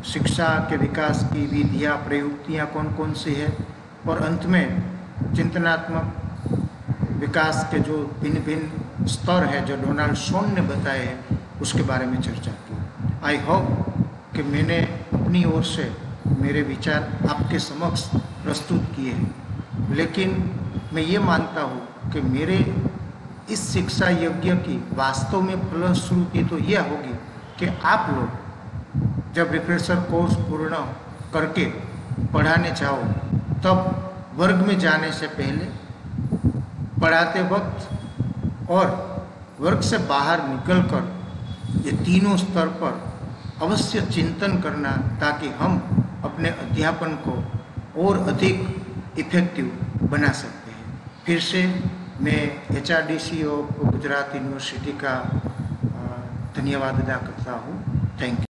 शिक्षा के विकास की विधियाँ, प्रयुक्तियाँ कौन कौन सी है? और अंत में चिंतनात्मक विकास के जो भिन्न भिन्न स्तर है, जो डोनाल्ड सोन ने बताए हैं, उसके बारे में चर्चा की। आई होप कि मैंने अपनी ओर से मेरे विचार आपके समक्ष प्रस्तुत किए हैं। लेकिन मैं ये मानता हूँ कि मेरे इस शिक्षा यज्ञ की वास्तव में फलश्रुति तो यह होगी कि आप लोग जब रिफ्रेशर कोर्स पूर्ण करके पढ़ाने जाओ, तब वर्ग में जाने से पहले पढ़ाते वक्त और वर्ग से बाहर निकलकर ये तीनों स्तर पर अवश्य चिंतन करना ताकि हम अपने अध्यापन को और अधिक इफ़ेक्टिव बना सकते हैं। फिर से मैं H R D C of Gujarat University का धन्यवाद अदा करता हूँ। Thank you